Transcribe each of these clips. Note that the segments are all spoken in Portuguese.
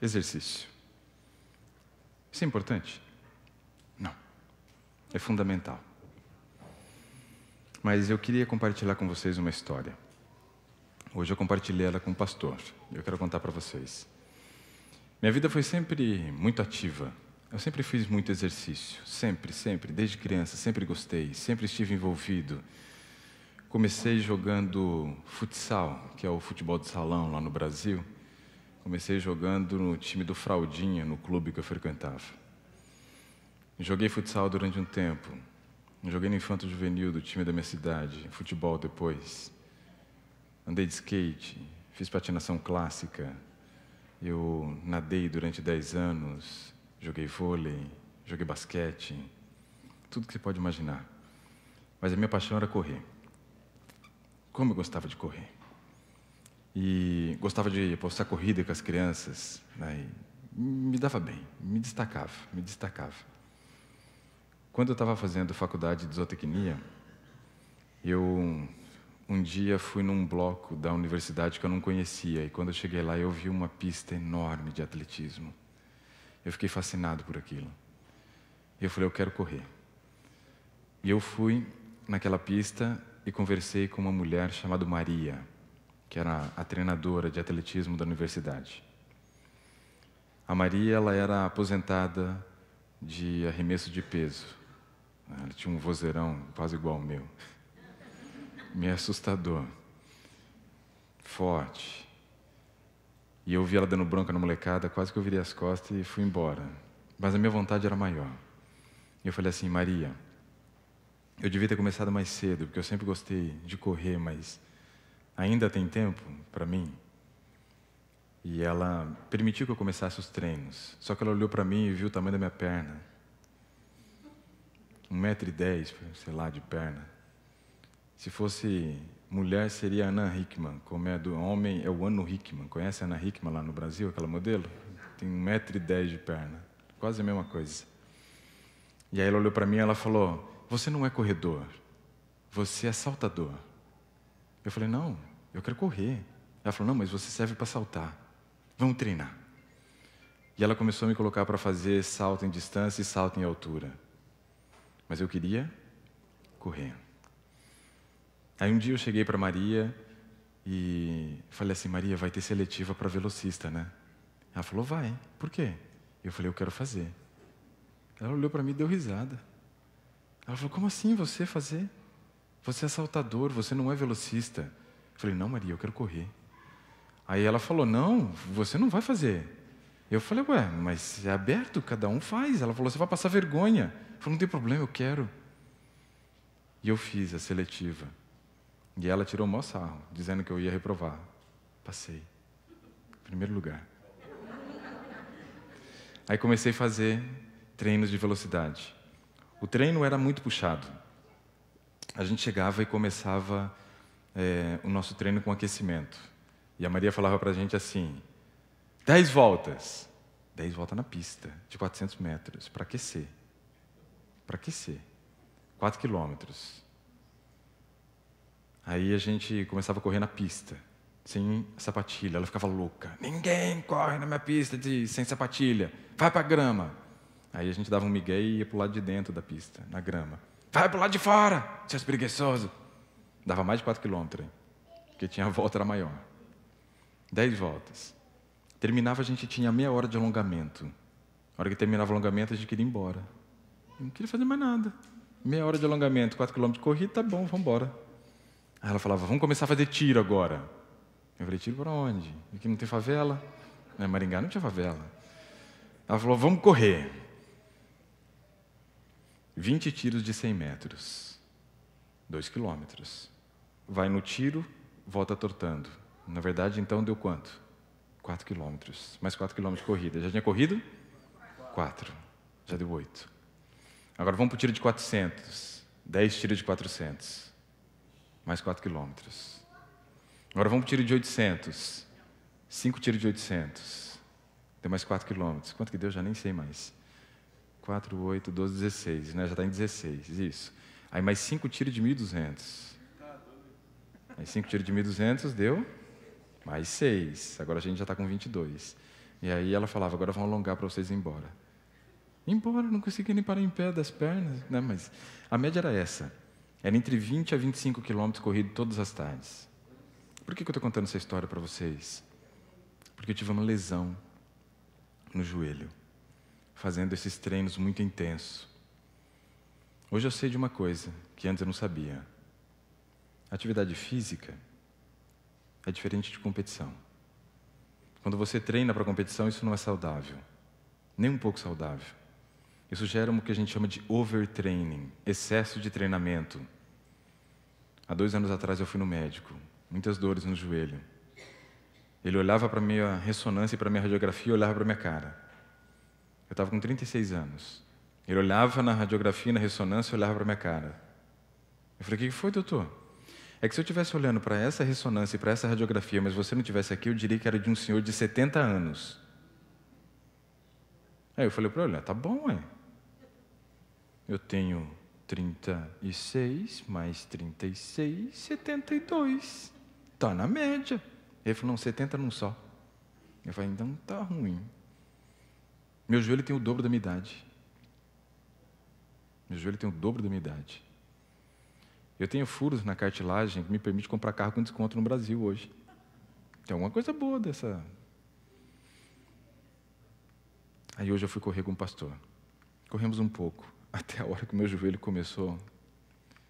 Exercício. Isso é importante? Não. É fundamental. Mas eu queria compartilhar com vocês uma história. Hoje eu compartilhei ela com o pastor. Eu quero contar para vocês. Minha vida foi sempre muito ativa. Eu sempre fiz muito exercício, sempre, sempre, desde criança, sempre gostei, sempre estive envolvido. Comecei jogando futsal, que é o futebol de salão lá no Brasil. Comecei jogando no time do Fraldinha, no clube que eu frequentava. Joguei futsal durante um tempo. Joguei no Infanto Juvenil do time da minha cidade, futebol depois. Andei de skate, fiz patinação clássica. Eu nadei durante 10 anos, joguei vôlei, joguei basquete, tudo que você pode imaginar. Mas a minha paixão era correr. Como eu gostava de correr. E gostava de postar corrida com as crianças. Né? me dava bem, me destacava, me destacava. Quando eu estava fazendo faculdade de zootecnia, eu um dia fui num bloco da universidade que eu não conhecia e quando eu cheguei lá eu vi uma pista enorme de atletismo. Eu fiquei fascinado por aquilo. Eu falei, eu quero correr. E eu fui naquela pista e conversei com uma mulher chamada Maria que era a treinadora de atletismo da universidade. A Maria ela era aposentada de arremesso de peso. Ela tinha um vozeirão quase igual ao meu. Me assustador. Forte. E eu vi ela dando bronca na molecada, quase que eu virei as costas e fui embora. Mas a minha vontade era maior. E eu falei assim, Maria, eu devia ter começado mais cedo, porque eu sempre gostei de correr, mas ainda tem tempo para mim? E ela permitiu que eu começasse os treinos. Só que ela olhou para mim e viu o tamanho da minha perna. Um metro e dez, sei lá, de perna. Se fosse mulher, seria Ana Hickman. Como é do homem, é o Ano Hickman. Conhece a Ana Hickman lá no Brasil, aquela modelo? Tem um metro e dez de perna. Quase a mesma coisa. E aí ela olhou para mim e ela falou, você não é corredor, você é saltador. Eu falei, não, eu quero correr. Ela falou, não, mas você serve para saltar. Vamos treinar. E ela começou a me colocar para fazer salto em distância e salto em altura. Mas eu queria correr. Aí um dia eu cheguei para Maria e falei assim: Maria, vai ter seletiva para velocista, né? Ela falou: vai. Por quê? Eu falei: eu quero fazer. Ela olhou para mim e deu risada. Ela falou: como assim você fazer? Você é saltador, você não é velocista. Eu falei, não, Maria, eu quero correr. Aí ela falou, não, você não vai fazer. Eu falei, ué, mas é aberto, cada um faz. Ela falou, você vai passar vergonha. Eu falei, não tem problema, eu quero. E eu fiz a seletiva. E ela tirou o maior sarro, dizendo que eu ia reprovar. Passei. Primeiro lugar. Aí comecei a fazer treinos de velocidade. O treino era muito puxado a gente chegava e começava é, o nosso treino com aquecimento. E a Maria falava para a gente assim: dez voltas. Dez voltas na pista, de 400 metros, para aquecer. Para aquecer. Quatro quilômetros. Aí a gente começava a correr na pista, sem sapatilha. Ela ficava louca. Ninguém corre na minha pista de, sem sapatilha. Vai para a grama. Aí a gente dava um migué e ia para o lado de dentro da pista, na grama. Vai para o lado de fora, seus preguiçosos. Dava mais de 4 quilômetros, porque tinha a volta era maior. Dez voltas. Terminava, a gente tinha meia hora de alongamento. Na hora que terminava o alongamento, a gente queria ir embora. Eu não queria fazer mais nada. Meia hora de alongamento, 4 quilômetros de corrida, tá bom, vamos embora. Aí ela falava, vamos começar a fazer tiro agora. Eu falei, tiro para onde? Aqui não tem favela. Na Maringá não tinha favela. Ela falou, vamos correr. 20 tiros de 100 metros, 2 quilômetros. Vai no tiro, volta tortando. Na verdade, então, deu quanto? 4 quilômetros. Mais 4 quilômetros de corrida. Já tinha corrido? 4. Já deu 8. Agora vamos para o tiro de 400. 10 tiros de 400. Mais 4 quilômetros. Agora vamos para o tiro de 800. 5 tiros de 800. Deu mais 4 quilômetros. Quanto que deu? Já nem sei mais. 4, 8, 12, 16, né? Já está em 16, isso. Aí mais 5 tiros de 1.200. Mais 5 tiros de 1.200 deu mais 6. Agora a gente já está com 22. E aí ela falava: agora vão alongar para vocês ir embora. Embora, não conseguia nem parar em pé das pernas, né? mas a média era essa. Era entre 20 a 25 quilômetros corrido todas as tardes. Por que, que eu estou contando essa história para vocês? Porque eu tive uma lesão no joelho, fazendo esses treinos muito intensos. Hoje eu sei de uma coisa que antes eu não sabia. Atividade física é diferente de competição. Quando você treina para competição, isso não é saudável, nem um pouco saudável. Isso gera o que a gente chama de overtraining, excesso de treinamento. Há dois anos atrás eu fui no médico, muitas dores no joelho. Ele olhava para minha ressonância e para minha radiografia e olhava para minha cara. Eu estava com 36 anos. Ele olhava na radiografia, na ressonância olhava para minha cara. Eu falei: O que foi, doutor? É que se eu estivesse olhando para essa ressonância e para essa radiografia, mas você não estivesse aqui, eu diria que era de um senhor de 70 anos. Aí eu falei para ele: Tá bom, é. Eu tenho 36 mais 36, 72. Está na média. Ele falou, não, 70 não só. Eu falei, então tá ruim. Meu joelho tem o dobro da minha idade. Meu joelho tem o dobro da minha idade. Eu tenho furos na cartilagem que me permite comprar carro com desconto no Brasil hoje. Tem alguma coisa boa dessa. Aí hoje eu fui correr com o pastor. Corremos um pouco, até a hora que o meu joelho começou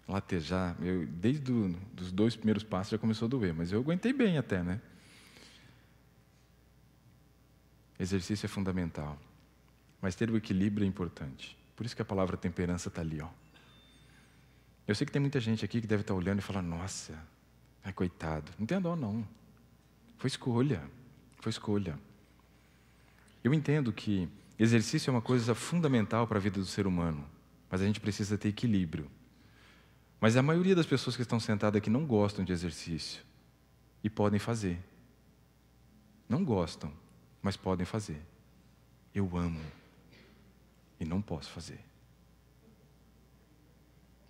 latejar. Eu, desde os dois primeiros passos já começou a doer, mas eu aguentei bem até, né? Exercício é fundamental, mas ter o equilíbrio é importante. Por isso que a palavra temperança está ali, ó. Eu sei que tem muita gente aqui que deve estar tá olhando e falar: Nossa, é coitado. Não tem dó, não. Foi escolha. Foi escolha. Eu entendo que exercício é uma coisa fundamental para a vida do ser humano, mas a gente precisa ter equilíbrio. Mas a maioria das pessoas que estão sentadas aqui não gostam de exercício e podem fazer. Não gostam, mas podem fazer. Eu amo e não posso fazer.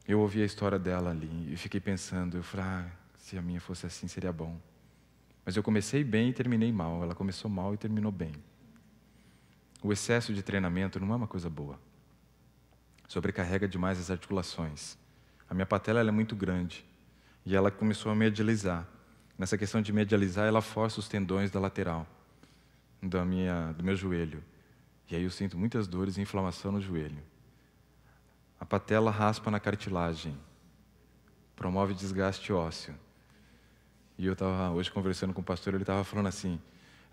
Eu ouvi a história dela ali e fiquei pensando, eu falei, ah, se a minha fosse assim seria bom. Mas eu comecei bem e terminei mal. Ela começou mal e terminou bem. O excesso de treinamento não é uma coisa boa. Sobrecarrega demais as articulações. A minha patela é muito grande e ela começou a medializar. Nessa questão de medializar, ela força os tendões da lateral da minha, do meu joelho. E aí eu sinto muitas dores e inflamação no joelho. A patela raspa na cartilagem, promove desgaste ósseo. E eu estava hoje conversando com o pastor, ele estava falando assim: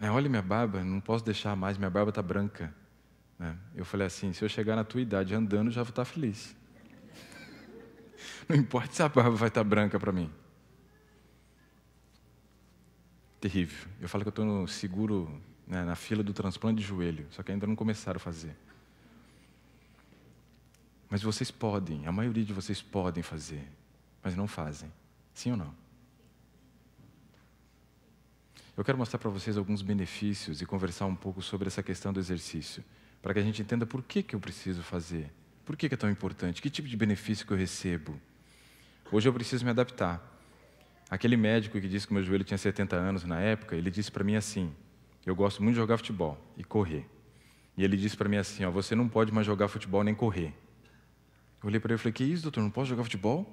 né, Olha minha barba, não posso deixar mais, minha barba está branca. Né? Eu falei assim: Se eu chegar na tua idade andando, já vou estar tá feliz. Não importa se a barba vai estar branca para mim. Terrível. Eu falo que eu estou no seguro, né, na fila do transplante de joelho, só que ainda não começaram a fazer. Mas vocês podem, a maioria de vocês podem fazer, mas não fazem. Sim ou não? Eu quero mostrar para vocês alguns benefícios e conversar um pouco sobre essa questão do exercício, para que a gente entenda por que, que eu preciso fazer, por que, que é tão importante, que tipo de benefício que eu recebo. Hoje eu preciso me adaptar. Aquele médico que disse que meu joelho tinha 70 anos na época, ele disse para mim assim: eu gosto muito de jogar futebol e correr. E ele disse para mim assim: ó, você não pode mais jogar futebol nem correr. Eu olhei para ele e falei: que isso, doutor? Não posso jogar futebol?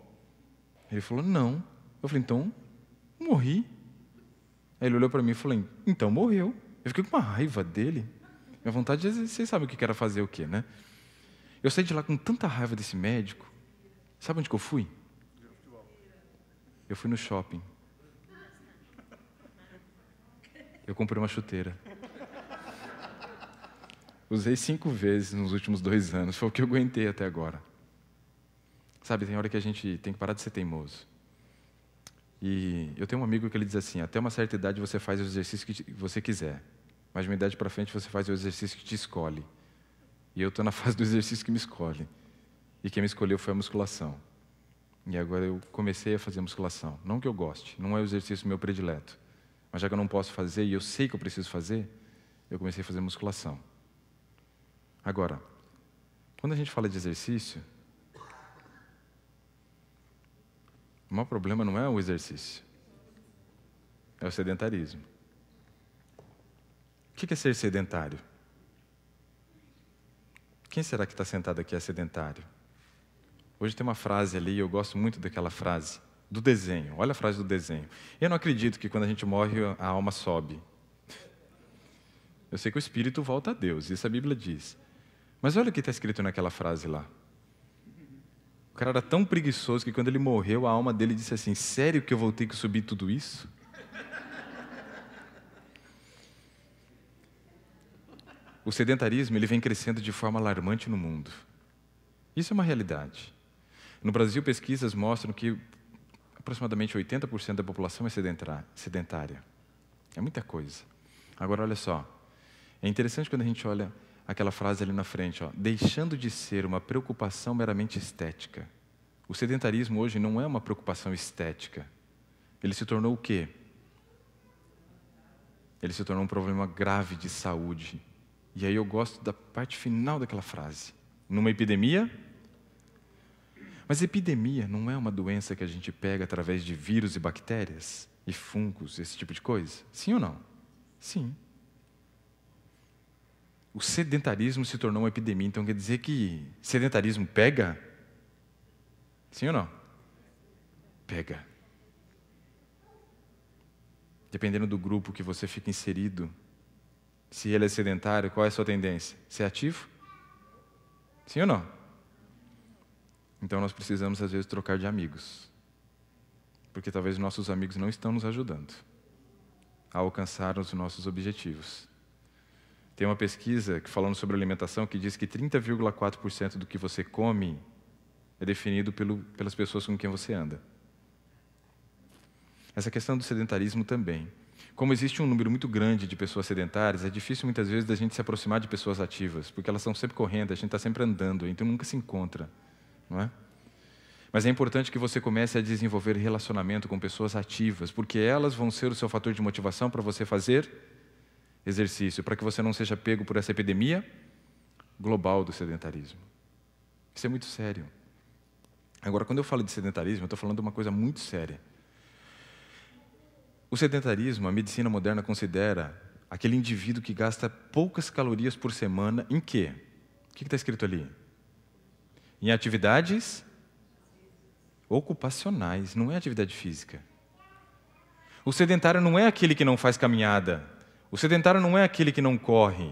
Ele falou: não. Eu falei: então, morri. Aí ele olhou para mim e falou: então morreu. Eu fiquei com uma raiva dele. Minha vontade, vocês sabem o que era fazer o quê, né? Eu saí de lá com tanta raiva desse médico. Sabe onde que eu fui? Eu fui no shopping. Eu comprei uma chuteira. Usei cinco vezes nos últimos dois anos. Foi o que eu aguentei até agora. Sabe, tem hora que a gente tem que parar de ser teimoso. E eu tenho um amigo que ele diz assim: até uma certa idade você faz o exercício que você quiser, mas de uma idade para frente você faz o exercício que te escolhe. E eu estou na fase do exercício que me escolhe. E quem me escolheu foi a musculação. E agora eu comecei a fazer musculação. Não que eu goste, não é o exercício meu predileto. Mas já que eu não posso fazer e eu sei que eu preciso fazer, eu comecei a fazer musculação. Agora, quando a gente fala de exercício, o maior problema não é o exercício, é o sedentarismo. O que é ser sedentário? Quem será que está sentado aqui é sedentário? Hoje tem uma frase ali, eu gosto muito daquela frase, do desenho. Olha a frase do desenho. Eu não acredito que quando a gente morre a alma sobe. Eu sei que o espírito volta a Deus, isso a Bíblia diz. Mas olha o que está escrito naquela frase lá. O cara era tão preguiçoso que quando ele morreu, a alma dele disse assim: Sério que eu vou ter que subir tudo isso? O sedentarismo ele vem crescendo de forma alarmante no mundo. Isso é uma realidade. No Brasil, pesquisas mostram que aproximadamente 80% da população é sedentária. É muita coisa. Agora, olha só. É interessante quando a gente olha aquela frase ali na frente, ó, deixando de ser uma preocupação meramente estética. O sedentarismo hoje não é uma preocupação estética. Ele se tornou o quê? Ele se tornou um problema grave de saúde. E aí eu gosto da parte final daquela frase. Numa epidemia. Mas epidemia não é uma doença que a gente pega através de vírus e bactérias e fungos, esse tipo de coisa? Sim ou não? Sim. O sedentarismo se tornou uma epidemia, então quer dizer que sedentarismo pega? Sim ou não? Pega. Dependendo do grupo que você fica inserido, se ele é sedentário, qual é a sua tendência? Ser ativo? Sim ou não? Então nós precisamos, às vezes, trocar de amigos. Porque talvez nossos amigos não estão nos ajudando a alcançar os nossos objetivos. Tem uma pesquisa falando sobre alimentação que diz que 30,4% do que você come é definido pelo, pelas pessoas com quem você anda. Essa questão do sedentarismo também. Como existe um número muito grande de pessoas sedentárias, é difícil muitas vezes da gente se aproximar de pessoas ativas, porque elas estão sempre correndo, a gente está sempre andando, então nunca se encontra, não é? Mas é importante que você comece a desenvolver relacionamento com pessoas ativas, porque elas vão ser o seu fator de motivação para você fazer exercício, para que você não seja pego por essa epidemia global do sedentarismo. Isso é muito sério. Agora, quando eu falo de sedentarismo, eu estou falando de uma coisa muito séria. O sedentarismo, a medicina moderna considera aquele indivíduo que gasta poucas calorias por semana em quê? O que está escrito ali? Em atividades ocupacionais, não é atividade física. O sedentário não é aquele que não faz caminhada. O sedentário não é aquele que não corre.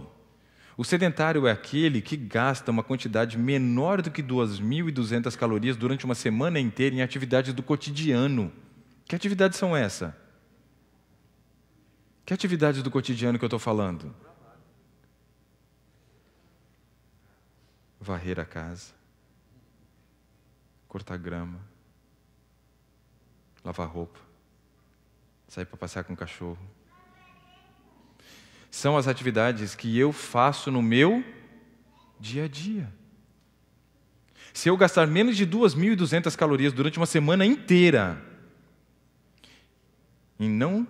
O sedentário é aquele que gasta uma quantidade menor do que 2.200 calorias durante uma semana inteira em atividades do cotidiano. Que atividades são essas? Que atividades do cotidiano que eu estou falando? Varrer a casa, cortar grama, lavar roupa, sair para passear com o cachorro. São as atividades que eu faço no meu dia a dia. Se eu gastar menos de 2.200 calorias durante uma semana inteira em não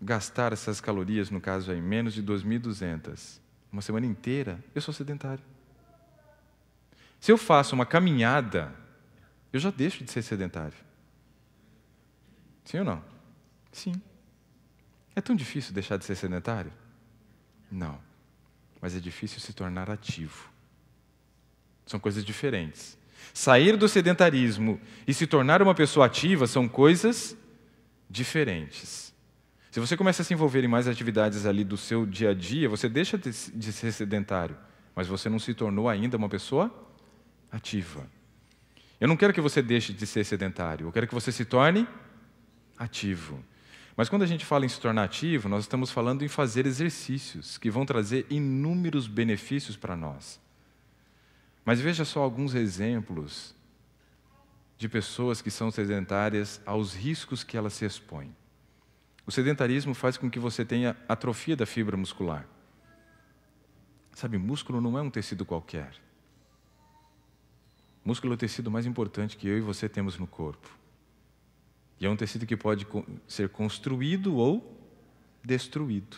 gastar essas calorias, no caso aí, menos de 2.200, uma semana inteira, eu sou sedentário. Se eu faço uma caminhada, eu já deixo de ser sedentário. Sim ou não? Sim. É tão difícil deixar de ser sedentário? Não. Mas é difícil se tornar ativo. São coisas diferentes. Sair do sedentarismo e se tornar uma pessoa ativa são coisas diferentes. Se você começa a se envolver em mais atividades ali do seu dia a dia, você deixa de ser sedentário, mas você não se tornou ainda uma pessoa ativa. Eu não quero que você deixe de ser sedentário, eu quero que você se torne ativo. Mas quando a gente fala em se tornar ativo, nós estamos falando em fazer exercícios que vão trazer inúmeros benefícios para nós. Mas veja só alguns exemplos de pessoas que são sedentárias aos riscos que elas se expõem. O sedentarismo faz com que você tenha atrofia da fibra muscular. Sabe, músculo não é um tecido qualquer. Músculo é o tecido mais importante que eu e você temos no corpo. E é um tecido que pode ser construído ou destruído.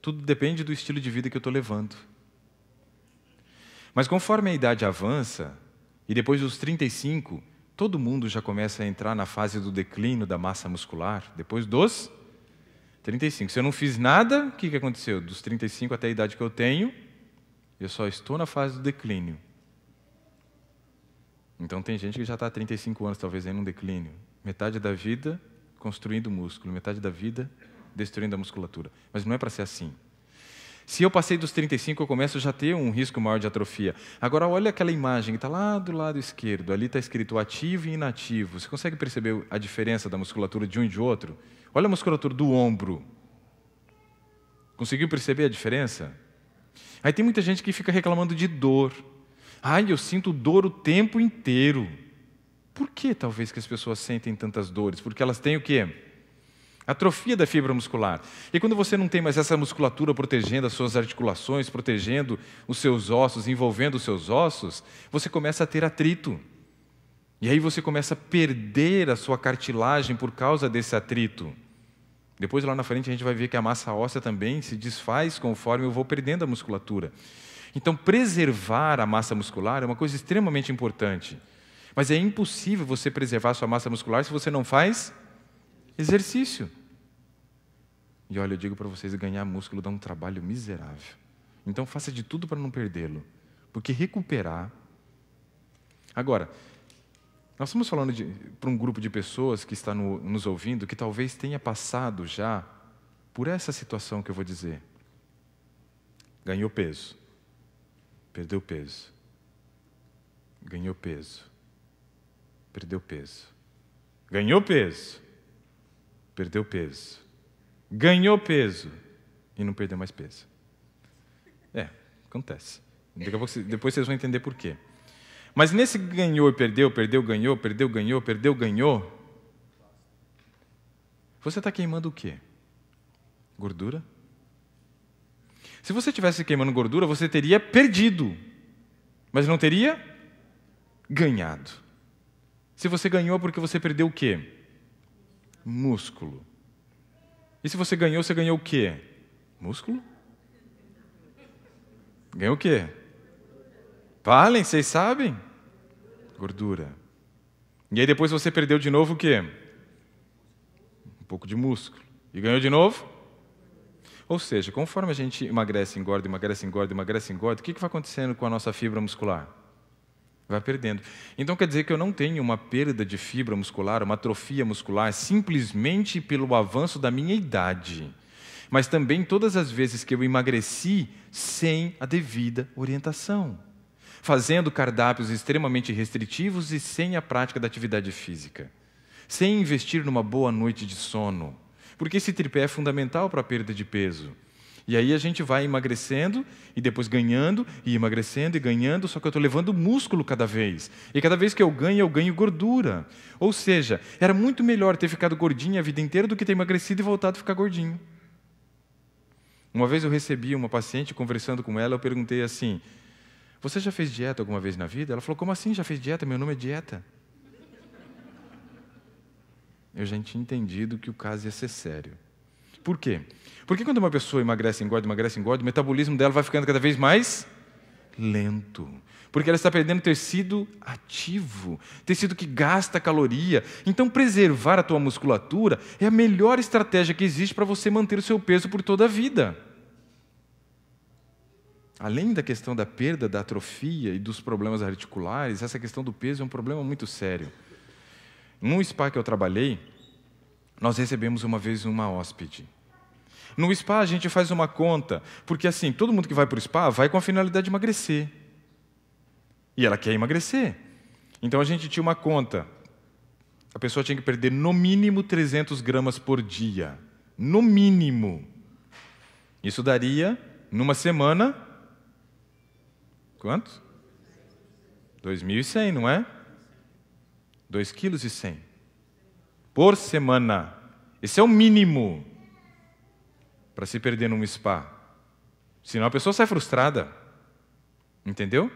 Tudo depende do estilo de vida que eu estou levando. Mas conforme a idade avança, e depois dos 35, todo mundo já começa a entrar na fase do declínio da massa muscular, depois dos 35. Se eu não fiz nada, o que, aconteceu? Dos 35 até a idade que eu tenho, eu só estou na fase do declínio. Então tem gente que já está há 35 anos, talvez, em um declínio. Metade da vida construindo músculo, metade da vida destruindo a musculatura. Mas não é para ser assim. Se eu passei dos 35, eu começo já a ter um risco maior de atrofia. Agora, olha aquela imagem que está lá do lado esquerdo. Ali está escrito ativo e inativo. Você consegue perceber a diferença da musculatura de um e de outro? Olha a musculatura do ombro. Conseguiu perceber a diferença? Aí tem muita gente que fica reclamando de dor. Ai, eu sinto dor o tempo inteiro. Por que talvez que as pessoas sentem tantas dores? Porque elas têm o quê? Atrofia da fibra muscular. E quando você não tem mais essa musculatura protegendo as suas articulações, protegendo os seus ossos, envolvendo os seus ossos, você começa a ter atrito. E aí você começa a perder a sua cartilagem por causa desse atrito. Depois lá na frente a gente vai ver que a massa óssea também se desfaz conforme eu vou perdendo a musculatura. Então preservar a massa muscular é uma coisa extremamente importante. Mas é impossível você preservar sua massa muscular se você não faz Exercício. E olha, eu digo para vocês, ganhar músculo dá um trabalho miserável. Então faça de tudo para não perdê-lo. Porque recuperar. Agora, nós estamos falando para um grupo de pessoas que está no, nos ouvindo que talvez tenha passado já por essa situação que eu vou dizer. Ganhou peso. Perdeu peso. Ganhou peso. Perdeu peso. Ganhou peso perdeu peso. Ganhou peso e não perdeu mais peso. É, acontece. Depois vocês vão entender por quê. Mas nesse ganhou e perdeu, perdeu, ganhou, perdeu, ganhou, perdeu, ganhou, você está queimando o quê? Gordura? Se você estivesse queimando gordura, você teria perdido, mas não teria ganhado. Se você ganhou porque você perdeu o quê? músculo. E se você ganhou, você ganhou o quê? Músculo? Ganhou o quê? Falem, vocês sabem? Gordura. E aí depois você perdeu de novo o quê? Um pouco de músculo. E ganhou de novo? Ou seja, conforme a gente emagrece, engorda, emagrece, engorda, emagrece, engorda, o que, que vai acontecendo com a nossa fibra muscular? Vai perdendo. Então quer dizer que eu não tenho uma perda de fibra muscular, uma atrofia muscular, simplesmente pelo avanço da minha idade. Mas também todas as vezes que eu emagreci sem a devida orientação. Fazendo cardápios extremamente restritivos e sem a prática da atividade física. Sem investir numa boa noite de sono. Porque esse tripé é fundamental para a perda de peso. E aí a gente vai emagrecendo e depois ganhando e emagrecendo e ganhando, só que eu estou levando músculo cada vez. E cada vez que eu ganho, eu ganho gordura. Ou seja, era muito melhor ter ficado gordinho a vida inteira do que ter emagrecido e voltado a ficar gordinho. Uma vez eu recebi uma paciente conversando com ela, eu perguntei assim: Você já fez dieta alguma vez na vida? Ela falou: Como assim já fez dieta? Meu nome é dieta. Eu já tinha entendido que o caso ia ser sério. Por quê? Porque quando uma pessoa emagrece, engorda, emagrece, engorda, o metabolismo dela vai ficando cada vez mais lento. Porque ela está perdendo tecido ativo, tecido que gasta caloria. Então, preservar a tua musculatura é a melhor estratégia que existe para você manter o seu peso por toda a vida. Além da questão da perda, da atrofia e dos problemas articulares, essa questão do peso é um problema muito sério. Num spa que eu trabalhei, nós recebemos uma vez uma hóspede. No spa a gente faz uma conta, porque assim, todo mundo que vai para o spa vai com a finalidade de emagrecer. E ela quer emagrecer. Então a gente tinha uma conta. A pessoa tinha que perder no mínimo 300 gramas por dia. No mínimo. Isso daria, numa semana, quanto? 2.100, não é? 2,1 kg. Por semana. Esse é o mínimo para se perder num spa. Senão a pessoa sai frustrada. Entendeu?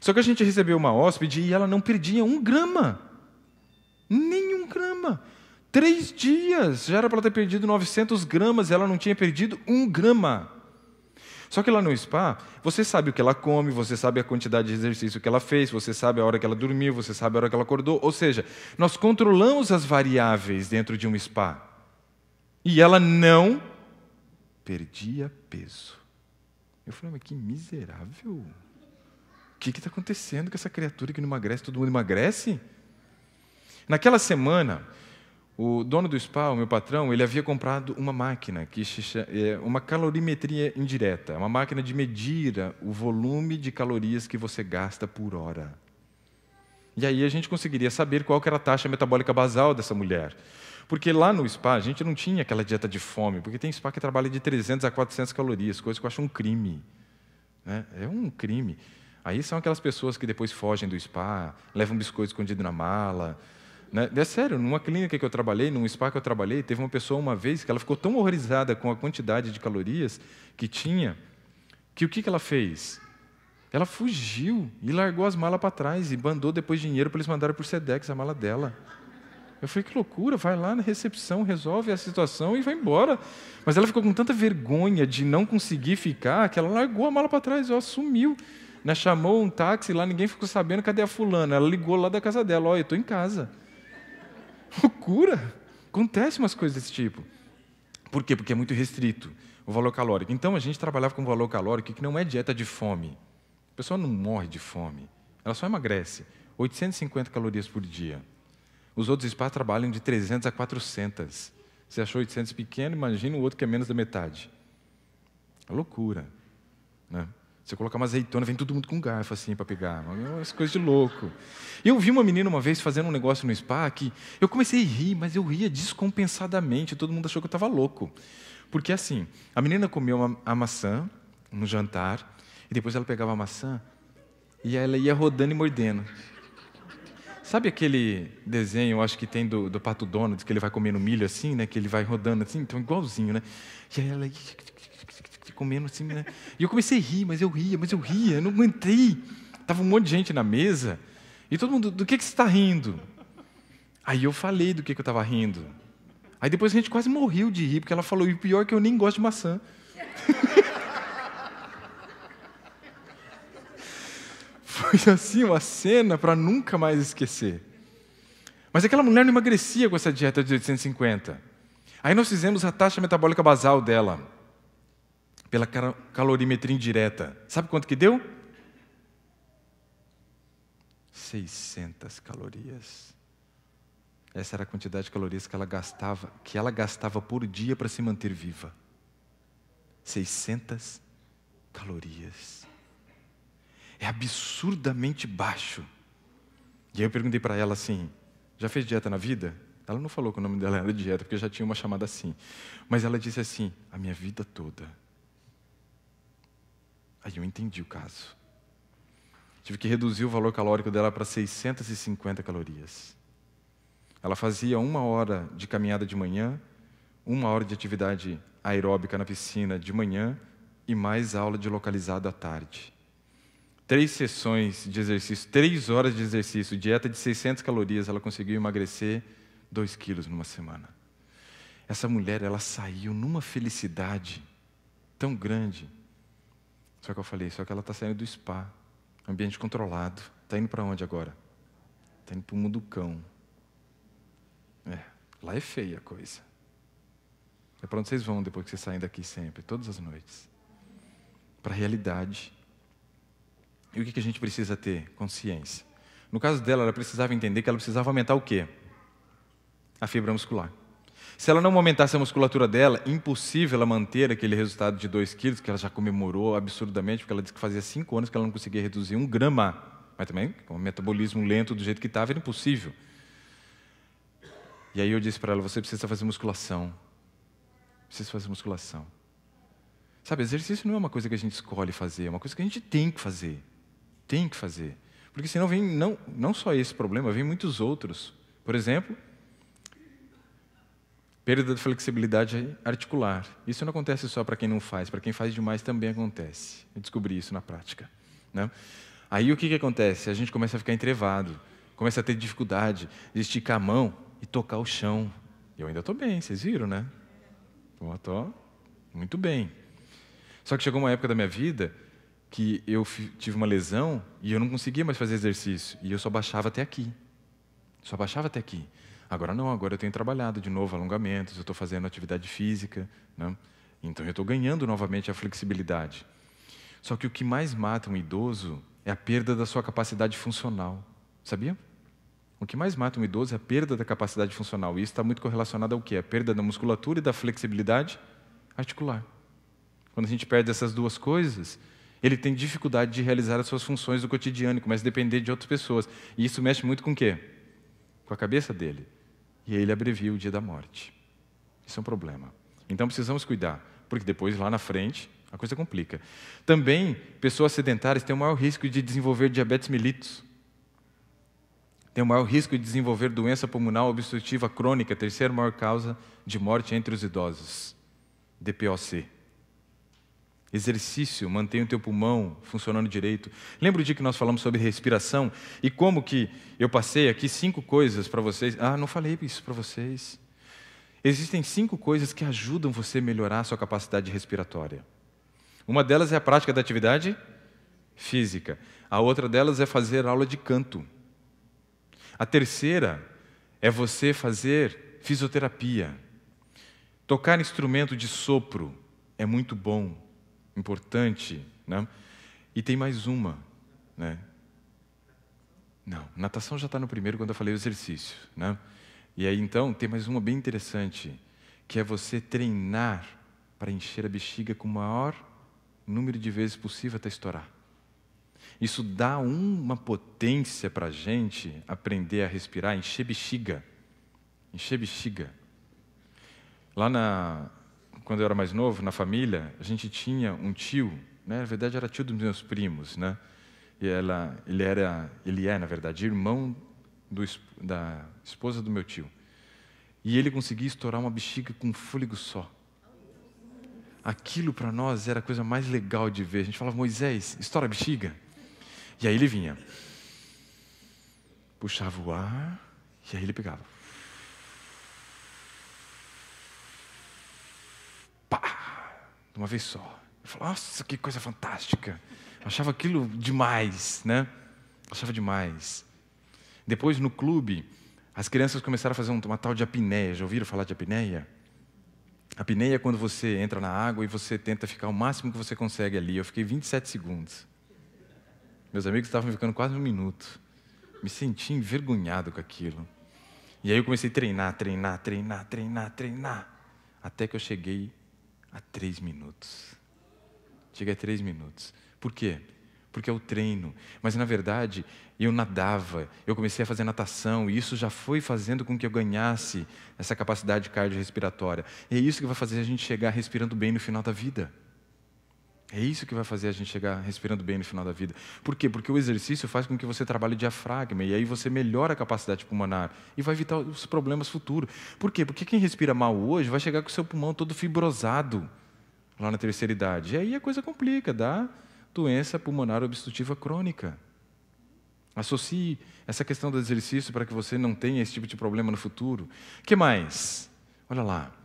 Só que a gente recebeu uma hóspede e ela não perdia um grama. Nenhum grama. Três dias. Já era para ela ter perdido 900 gramas ela não tinha perdido um grama. Só que lá no spa, você sabe o que ela come, você sabe a quantidade de exercício que ela fez, você sabe a hora que ela dormiu, você sabe a hora que ela acordou. Ou seja, nós controlamos as variáveis dentro de um spa. E ela não perdia peso. Eu falei, mas que miserável. O que está acontecendo com essa criatura que não emagrece? Todo mundo emagrece? Naquela semana, o dono do spa, o meu patrão, ele havia comprado uma máquina, que é uma calorimetria indireta, uma máquina de medir o volume de calorias que você gasta por hora. E aí a gente conseguiria saber qual era a taxa metabólica basal dessa mulher. Porque lá no spa a gente não tinha aquela dieta de fome, porque tem spa que trabalha de 300 a 400 calorias, coisa que eu acho um crime. Né? É um crime. Aí são aquelas pessoas que depois fogem do spa, levam biscoito escondido na mala. Né? É sério, numa clínica que eu trabalhei, num spa que eu trabalhei, teve uma pessoa uma vez que ela ficou tão horrorizada com a quantidade de calorias que tinha, que o que, que ela fez? Ela fugiu e largou as malas para trás e mandou depois dinheiro para eles mandarem por Sedex a mala dela. Eu falei, que loucura, vai lá na recepção, resolve a situação e vai embora. Mas ela ficou com tanta vergonha de não conseguir ficar que ela largou a mala para trás, ó, sumiu. Né, chamou um táxi lá, ninguém ficou sabendo cadê a fulana. Ela ligou lá da casa dela, ó, eu estou em casa. Loucura! Acontece umas coisas desse tipo. Por quê? Porque é muito restrito o valor calórico. Então a gente trabalhava com valor calórico que não é dieta de fome. A pessoa não morre de fome, ela só emagrece. 850 calorias por dia. Os outros spas trabalham de 300 a 400. Você achou 800 pequeno, imagina o outro que é menos da metade. É loucura. Né? Você colocar uma azeitona, vem todo mundo com garfo assim para pegar. Umas coisas de louco. Eu vi uma menina uma vez fazendo um negócio no spa que eu comecei a rir, mas eu ria descompensadamente. Todo mundo achou que eu estava louco. Porque assim, a menina comeu a maçã no jantar, e depois ela pegava a maçã e ela ia rodando e mordendo. Sabe aquele desenho, eu acho que tem do, do Pato Donald, que ele vai comendo milho assim, né? Que ele vai rodando assim, então igualzinho, né? E aí ela ia comendo assim, né? E eu comecei a rir, mas eu ria, mas eu ria, eu não aguentei. Tava um monte de gente na mesa, e todo mundo, do que, que você está rindo? Aí eu falei do que, que eu estava rindo. Aí depois a gente quase morreu de rir, porque ela falou, e pior é que eu nem gosto de maçã. Foi assim uma cena para nunca mais esquecer. Mas aquela mulher não emagrecia com essa dieta de 850. Aí nós fizemos a taxa metabólica basal dela, pela calorimetria indireta. Sabe quanto que deu? 600 calorias. Essa era a quantidade de calorias que ela gastava, que ela gastava por dia para se manter viva. 600 calorias é absurdamente baixo. E aí eu perguntei para ela assim: já fez dieta na vida? Ela não falou que o nome dela era dieta, porque já tinha uma chamada assim. Mas ela disse assim: a minha vida toda. Aí eu entendi o caso. Tive que reduzir o valor calórico dela para 650 calorias. Ela fazia uma hora de caminhada de manhã, uma hora de atividade aeróbica na piscina de manhã e mais aula de localizado à tarde três sessões de exercício, três horas de exercício, dieta de 600 calorias, ela conseguiu emagrecer 2 quilos numa semana. Essa mulher, ela saiu numa felicidade tão grande. Só que eu falei, só que ela está saindo do spa, ambiente controlado. Está indo para onde agora? Está indo para o mundo cão. É, lá é feia a coisa. É para onde vocês vão depois que vocês saem daqui sempre, todas as noites. Para a realidade. E o que a gente precisa ter? Consciência. No caso dela, ela precisava entender que ela precisava aumentar o quê? A fibra muscular. Se ela não aumentasse a musculatura dela, impossível ela manter aquele resultado de 2 quilos, que ela já comemorou absurdamente, porque ela disse que fazia 5 anos que ela não conseguia reduzir um grama. Mas também, com o metabolismo lento do jeito que estava, era impossível. E aí eu disse para ela: você precisa fazer musculação. Precisa fazer musculação. Sabe, exercício não é uma coisa que a gente escolhe fazer, é uma coisa que a gente tem que fazer tem que fazer. Porque senão vem não, não só esse problema, vem muitos outros. Por exemplo, perda de flexibilidade articular. Isso não acontece só para quem não faz, para quem faz demais também acontece. Eu descobri isso na prática. Né? Aí o que, que acontece? A gente começa a ficar entrevado, começa a ter dificuldade de esticar a mão e tocar o chão. Eu ainda estou bem, vocês viram, né? Estou muito bem. Só que chegou uma época da minha vida que eu tive uma lesão e eu não conseguia mais fazer exercício. E eu só baixava até aqui. Só baixava até aqui. Agora não, agora eu tenho trabalhado de novo alongamentos, eu estou fazendo atividade física, né? então eu estou ganhando novamente a flexibilidade. Só que o que mais mata um idoso é a perda da sua capacidade funcional. Sabia? O que mais mata um idoso é a perda da capacidade funcional. E isso está muito correlacionado ao quê? A perda da musculatura e da flexibilidade articular. Quando a gente perde essas duas coisas, ele tem dificuldade de realizar as suas funções do cotidiano começa a depender de outras pessoas. E isso mexe muito com o quê? Com a cabeça dele. E ele abrevia o dia da morte. Isso é um problema. Então precisamos cuidar, porque depois lá na frente a coisa complica. Também, pessoas sedentárias têm o maior risco de desenvolver diabetes mellitus. Tem o maior risco de desenvolver doença pulmonar obstrutiva crônica, terceira maior causa de morte entre os idosos. DPOC. Exercício, mantenha o teu pulmão funcionando direito. Lembra o dia que nós falamos sobre respiração e como que eu passei aqui cinco coisas para vocês? Ah, não falei isso para vocês. Existem cinco coisas que ajudam você a melhorar a sua capacidade respiratória. Uma delas é a prática da atividade física. A outra delas é fazer aula de canto. A terceira é você fazer fisioterapia. Tocar instrumento de sopro é muito bom, importante. Né? E tem mais uma. Né? Não, natação já está no primeiro quando eu falei o exercício. Né? E aí então tem mais uma bem interessante, que é você treinar para encher a bexiga com o maior número de vezes possível até estourar. Isso dá uma potência para a gente aprender a respirar, encher bexiga. Encher bexiga. Lá na, quando eu era mais novo, na família, a gente tinha um tio, né? na verdade era tio dos meus primos, né? E ela, ele era, ele é na verdade irmão do, da esposa do meu tio. E ele conseguia estourar uma bexiga com um fôlego só. Aquilo para nós era a coisa mais legal de ver. A gente falava, Moisés, estoura a bexiga. E aí ele vinha, puxava o ar, e aí ele pegava. De uma vez só. Eu falava, nossa, que coisa fantástica. Eu achava aquilo demais, né? Eu achava demais. Depois, no clube, as crianças começaram a fazer uma tal de apneia. Já ouviram falar de apneia? Apneia é quando você entra na água e você tenta ficar o máximo que você consegue ali. Eu fiquei 27 segundos. Meus amigos estavam ficando quase um minuto. Me senti envergonhado com aquilo. E aí eu comecei a treinar, treinar, treinar, treinar, treinar. Até que eu cheguei a três minutos. Cheguei a três minutos. Por quê? Porque é o treino. Mas na verdade, eu nadava, eu comecei a fazer natação, e isso já foi fazendo com que eu ganhasse essa capacidade cardiorrespiratória. E é isso que vai fazer a gente chegar respirando bem no final da vida. É isso que vai fazer a gente chegar respirando bem no final da vida. Por quê? Porque o exercício faz com que você trabalhe o diafragma e aí você melhora a capacidade pulmonar e vai evitar os problemas futuros. Por quê? Porque quem respira mal hoje vai chegar com o seu pulmão todo fibrosado lá na terceira idade. E aí a coisa complica, dá doença pulmonar obstrutiva crônica. Associe essa questão do exercício para que você não tenha esse tipo de problema no futuro. Que mais? Olha lá.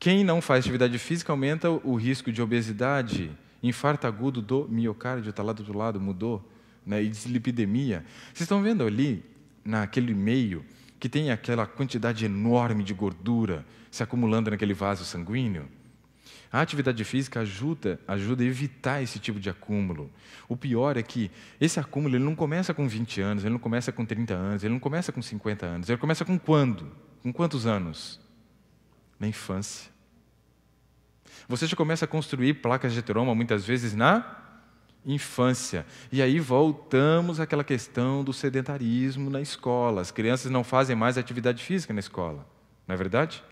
Quem não faz atividade física aumenta o risco de obesidade, infarto agudo do miocárdio, está lá do outro lado, mudou, né? e dislipidemia. Vocês estão vendo ali, naquele meio, que tem aquela quantidade enorme de gordura se acumulando naquele vaso sanguíneo? A atividade física ajuda, ajuda a evitar esse tipo de acúmulo. O pior é que esse acúmulo ele não começa com 20 anos, ele não começa com 30 anos, ele não começa com 50 anos. Ele começa com quando? Com quantos anos? Na infância. Você já começa a construir placas de heteroma muitas vezes na infância. E aí voltamos àquela questão do sedentarismo na escola. As crianças não fazem mais atividade física na escola. Não é verdade?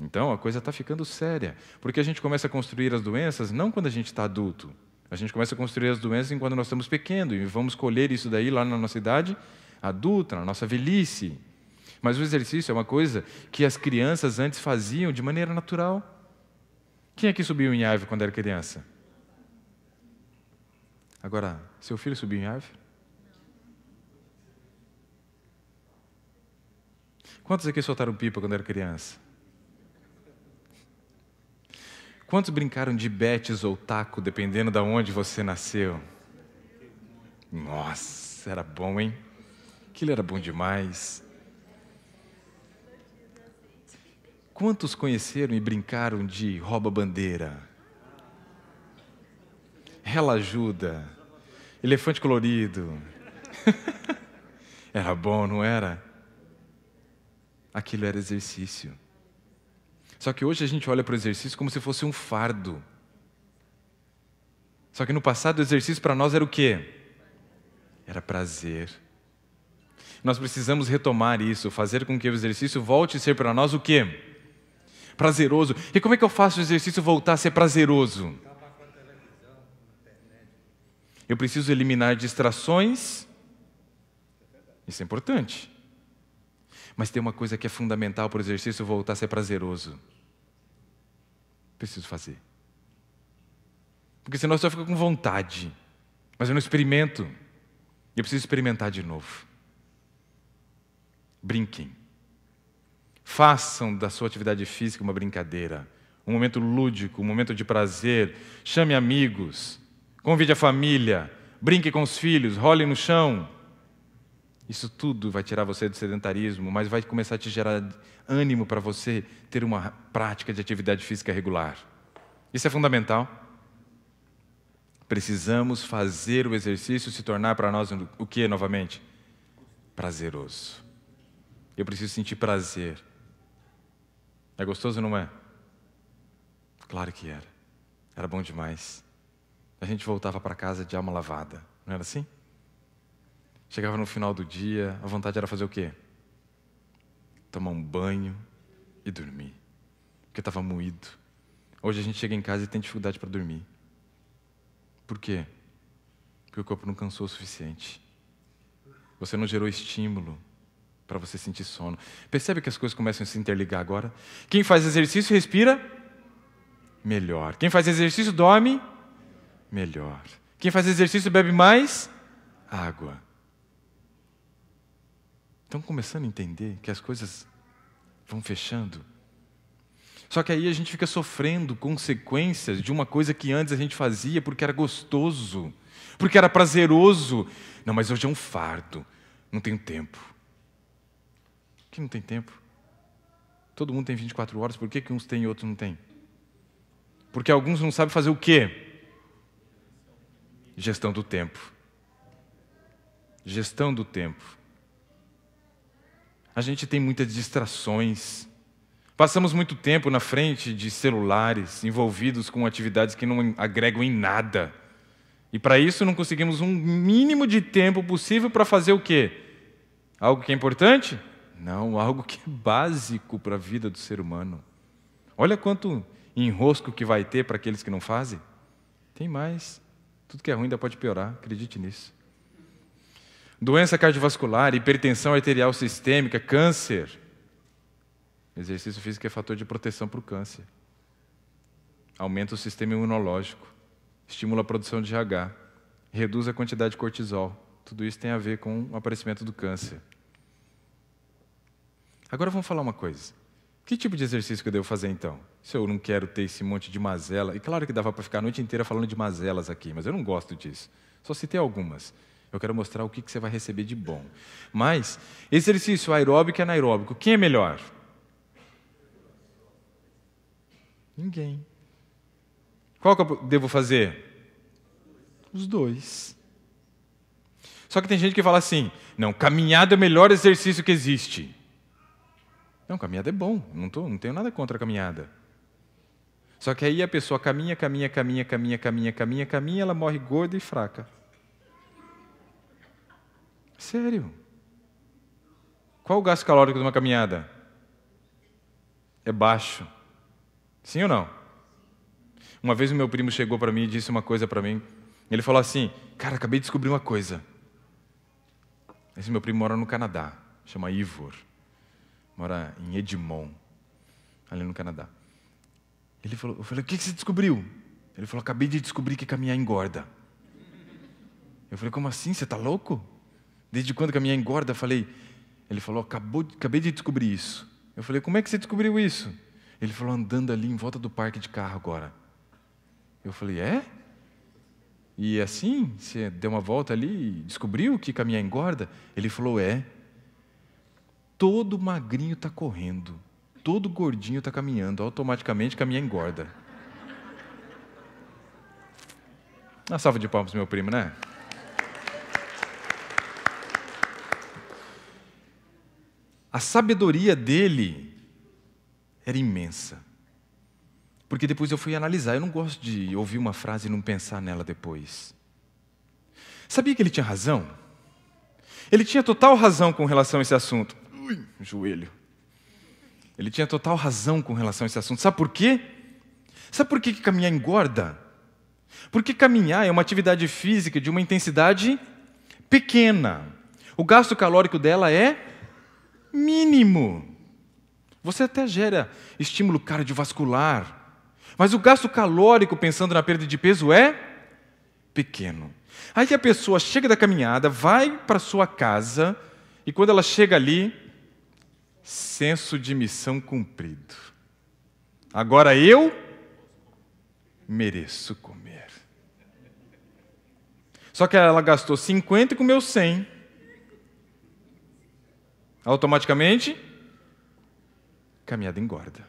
Então a coisa está ficando séria, porque a gente começa a construir as doenças não quando a gente está adulto, a gente começa a construir as doenças enquanto nós estamos pequenos e vamos colher isso daí lá na nossa idade adulta, na nossa velhice. Mas o exercício é uma coisa que as crianças antes faziam de maneira natural. Quem aqui subiu em árvore quando era criança? Agora, seu filho subiu em árvore? Quantos aqui soltaram pipa quando era criança? Quantos brincaram de betes ou taco, dependendo de onde você nasceu? Nossa, era bom, hein? Aquilo era bom demais. Quantos conheceram e brincaram de rouba-bandeira? Ela ajuda. Elefante colorido. era bom, não era? Aquilo era exercício. Só que hoje a gente olha para o exercício como se fosse um fardo. Só que no passado o exercício para nós era o quê? Era prazer. Nós precisamos retomar isso, fazer com que o exercício volte a ser para nós o quê? Prazeroso. E como é que eu faço o exercício voltar a ser prazeroso? Eu preciso eliminar distrações. Isso é importante. Mas tem uma coisa que é fundamental para o exercício voltar a ser prazeroso. Preciso fazer. Porque senão eu só fico com vontade. Mas eu não experimento. Eu preciso experimentar de novo. Brinquem. Façam da sua atividade física uma brincadeira, um momento lúdico, um momento de prazer. Chame amigos, convide a família, brinque com os filhos, role no chão. Isso tudo vai tirar você do sedentarismo, mas vai começar a te gerar ânimo para você ter uma prática de atividade física regular. Isso é fundamental. Precisamos fazer o exercício se tornar para nós o que novamente? Prazeroso. Eu preciso sentir prazer. É gostoso, não é? Claro que era. Era bom demais. A gente voltava para casa de alma lavada, não era assim? Chegava no final do dia, a vontade era fazer o quê? Tomar um banho e dormir. Porque estava moído. Hoje a gente chega em casa e tem dificuldade para dormir. Por quê? Porque o corpo não cansou o suficiente. Você não gerou estímulo para você sentir sono. Percebe que as coisas começam a se interligar agora? Quem faz exercício respira melhor. Quem faz exercício dorme melhor. Quem faz exercício bebe mais água. Estão começando a entender que as coisas vão fechando. Só que aí a gente fica sofrendo consequências de uma coisa que antes a gente fazia porque era gostoso, porque era prazeroso. Não, mas hoje é um fardo, não tenho tempo que não tem tempo? Todo mundo tem 24 horas, por que, que uns têm e outros não têm? Porque alguns não sabem fazer o quê? Gestão do tempo. Gestão do tempo. A gente tem muitas distrações. Passamos muito tempo na frente de celulares, envolvidos com atividades que não agregam em nada. E para isso não conseguimos um mínimo de tempo possível para fazer o quê? Algo que é importante? Não, algo que é básico para a vida do ser humano. Olha quanto enrosco que vai ter para aqueles que não fazem. Tem mais. Tudo que é ruim ainda pode piorar, acredite nisso. Doença cardiovascular, hipertensão arterial sistêmica, câncer. Exercício físico é fator de proteção para o câncer. Aumenta o sistema imunológico, estimula a produção de GH, reduz a quantidade de cortisol. Tudo isso tem a ver com o aparecimento do câncer. Agora vamos falar uma coisa. Que tipo de exercício que eu devo fazer então? Se eu não quero ter esse monte de mazela, e claro que dava para ficar a noite inteira falando de mazelas aqui, mas eu não gosto disso. Só citei algumas. Eu quero mostrar o que você vai receber de bom. Mas, exercício aeróbico e anaeróbico, quem é melhor? Ninguém. Qual que eu devo fazer? Os dois. Só que tem gente que fala assim: não, caminhada é o melhor exercício que existe. Não, caminhada é bom, não, tô, não tenho nada contra a caminhada. Só que aí a pessoa caminha, caminha, caminha, caminha, caminha, caminha, caminha, ela morre gorda e fraca. Sério. Qual o gasto calórico de uma caminhada? É baixo. Sim ou não? Uma vez o meu primo chegou para mim e disse uma coisa para mim. Ele falou assim: Cara, acabei de descobrir uma coisa. Esse meu primo mora no Canadá, chama Ivor mora em Edmond, ali no Canadá. Ele falou, eu falei, o que você descobriu? Ele falou, acabei de descobrir que caminhar engorda. Eu falei, como assim? Você está louco? Desde quando caminhar engorda? Eu falei, ele falou, Acabou, acabei de descobrir isso. Eu falei, como é que você descobriu isso? Ele falou, andando ali em volta do parque de carro agora. Eu falei, é? E assim, você deu uma volta ali e descobriu que caminhar engorda? Ele falou, é todo magrinho está correndo. todo gordinho está caminhando, automaticamente caminha engorda. Uma salva de palmas, meu primo, né? A sabedoria dele era imensa. Porque depois eu fui analisar. Eu não gosto de ouvir uma frase e não pensar nela depois. Sabia que ele tinha razão? Ele tinha total razão com relação a esse assunto. Ui, joelho. Ele tinha total razão com relação a esse assunto. Sabe por quê? Sabe por que caminhar engorda? Porque caminhar é uma atividade física de uma intensidade pequena. O gasto calórico dela é mínimo. Você até gera estímulo cardiovascular, mas o gasto calórico, pensando na perda de peso, é pequeno. Aí a pessoa chega da caminhada, vai para sua casa, e quando ela chega ali, senso de missão cumprido. Agora eu mereço comer. Só que ela gastou 50 e comeu 100. Automaticamente, caminhada engorda.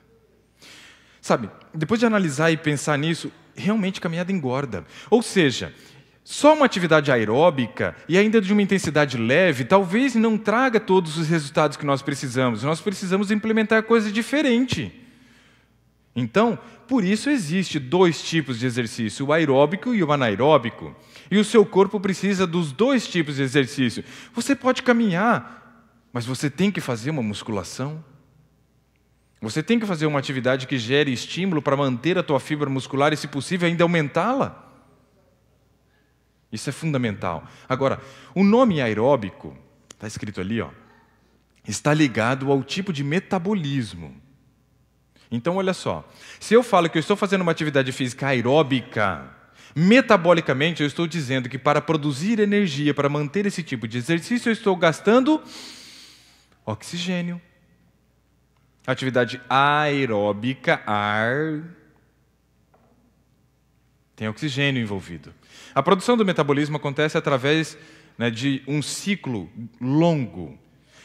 Sabe, depois de analisar e pensar nisso, realmente caminhada engorda. Ou seja, só uma atividade aeróbica e ainda de uma intensidade leve talvez não traga todos os resultados que nós precisamos. Nós precisamos implementar coisa diferente. Então, por isso existe dois tipos de exercício, o aeróbico e o anaeróbico. E o seu corpo precisa dos dois tipos de exercício. Você pode caminhar, mas você tem que fazer uma musculação. Você tem que fazer uma atividade que gere estímulo para manter a tua fibra muscular e, se possível, ainda aumentá-la. Isso é fundamental. Agora, o nome aeróbico, está escrito ali, ó, está ligado ao tipo de metabolismo. Então, olha só, se eu falo que eu estou fazendo uma atividade física aeróbica, metabolicamente eu estou dizendo que para produzir energia, para manter esse tipo de exercício, eu estou gastando oxigênio. Atividade aeróbica, ar, tem oxigênio envolvido. A produção do metabolismo acontece através né, de um ciclo longo.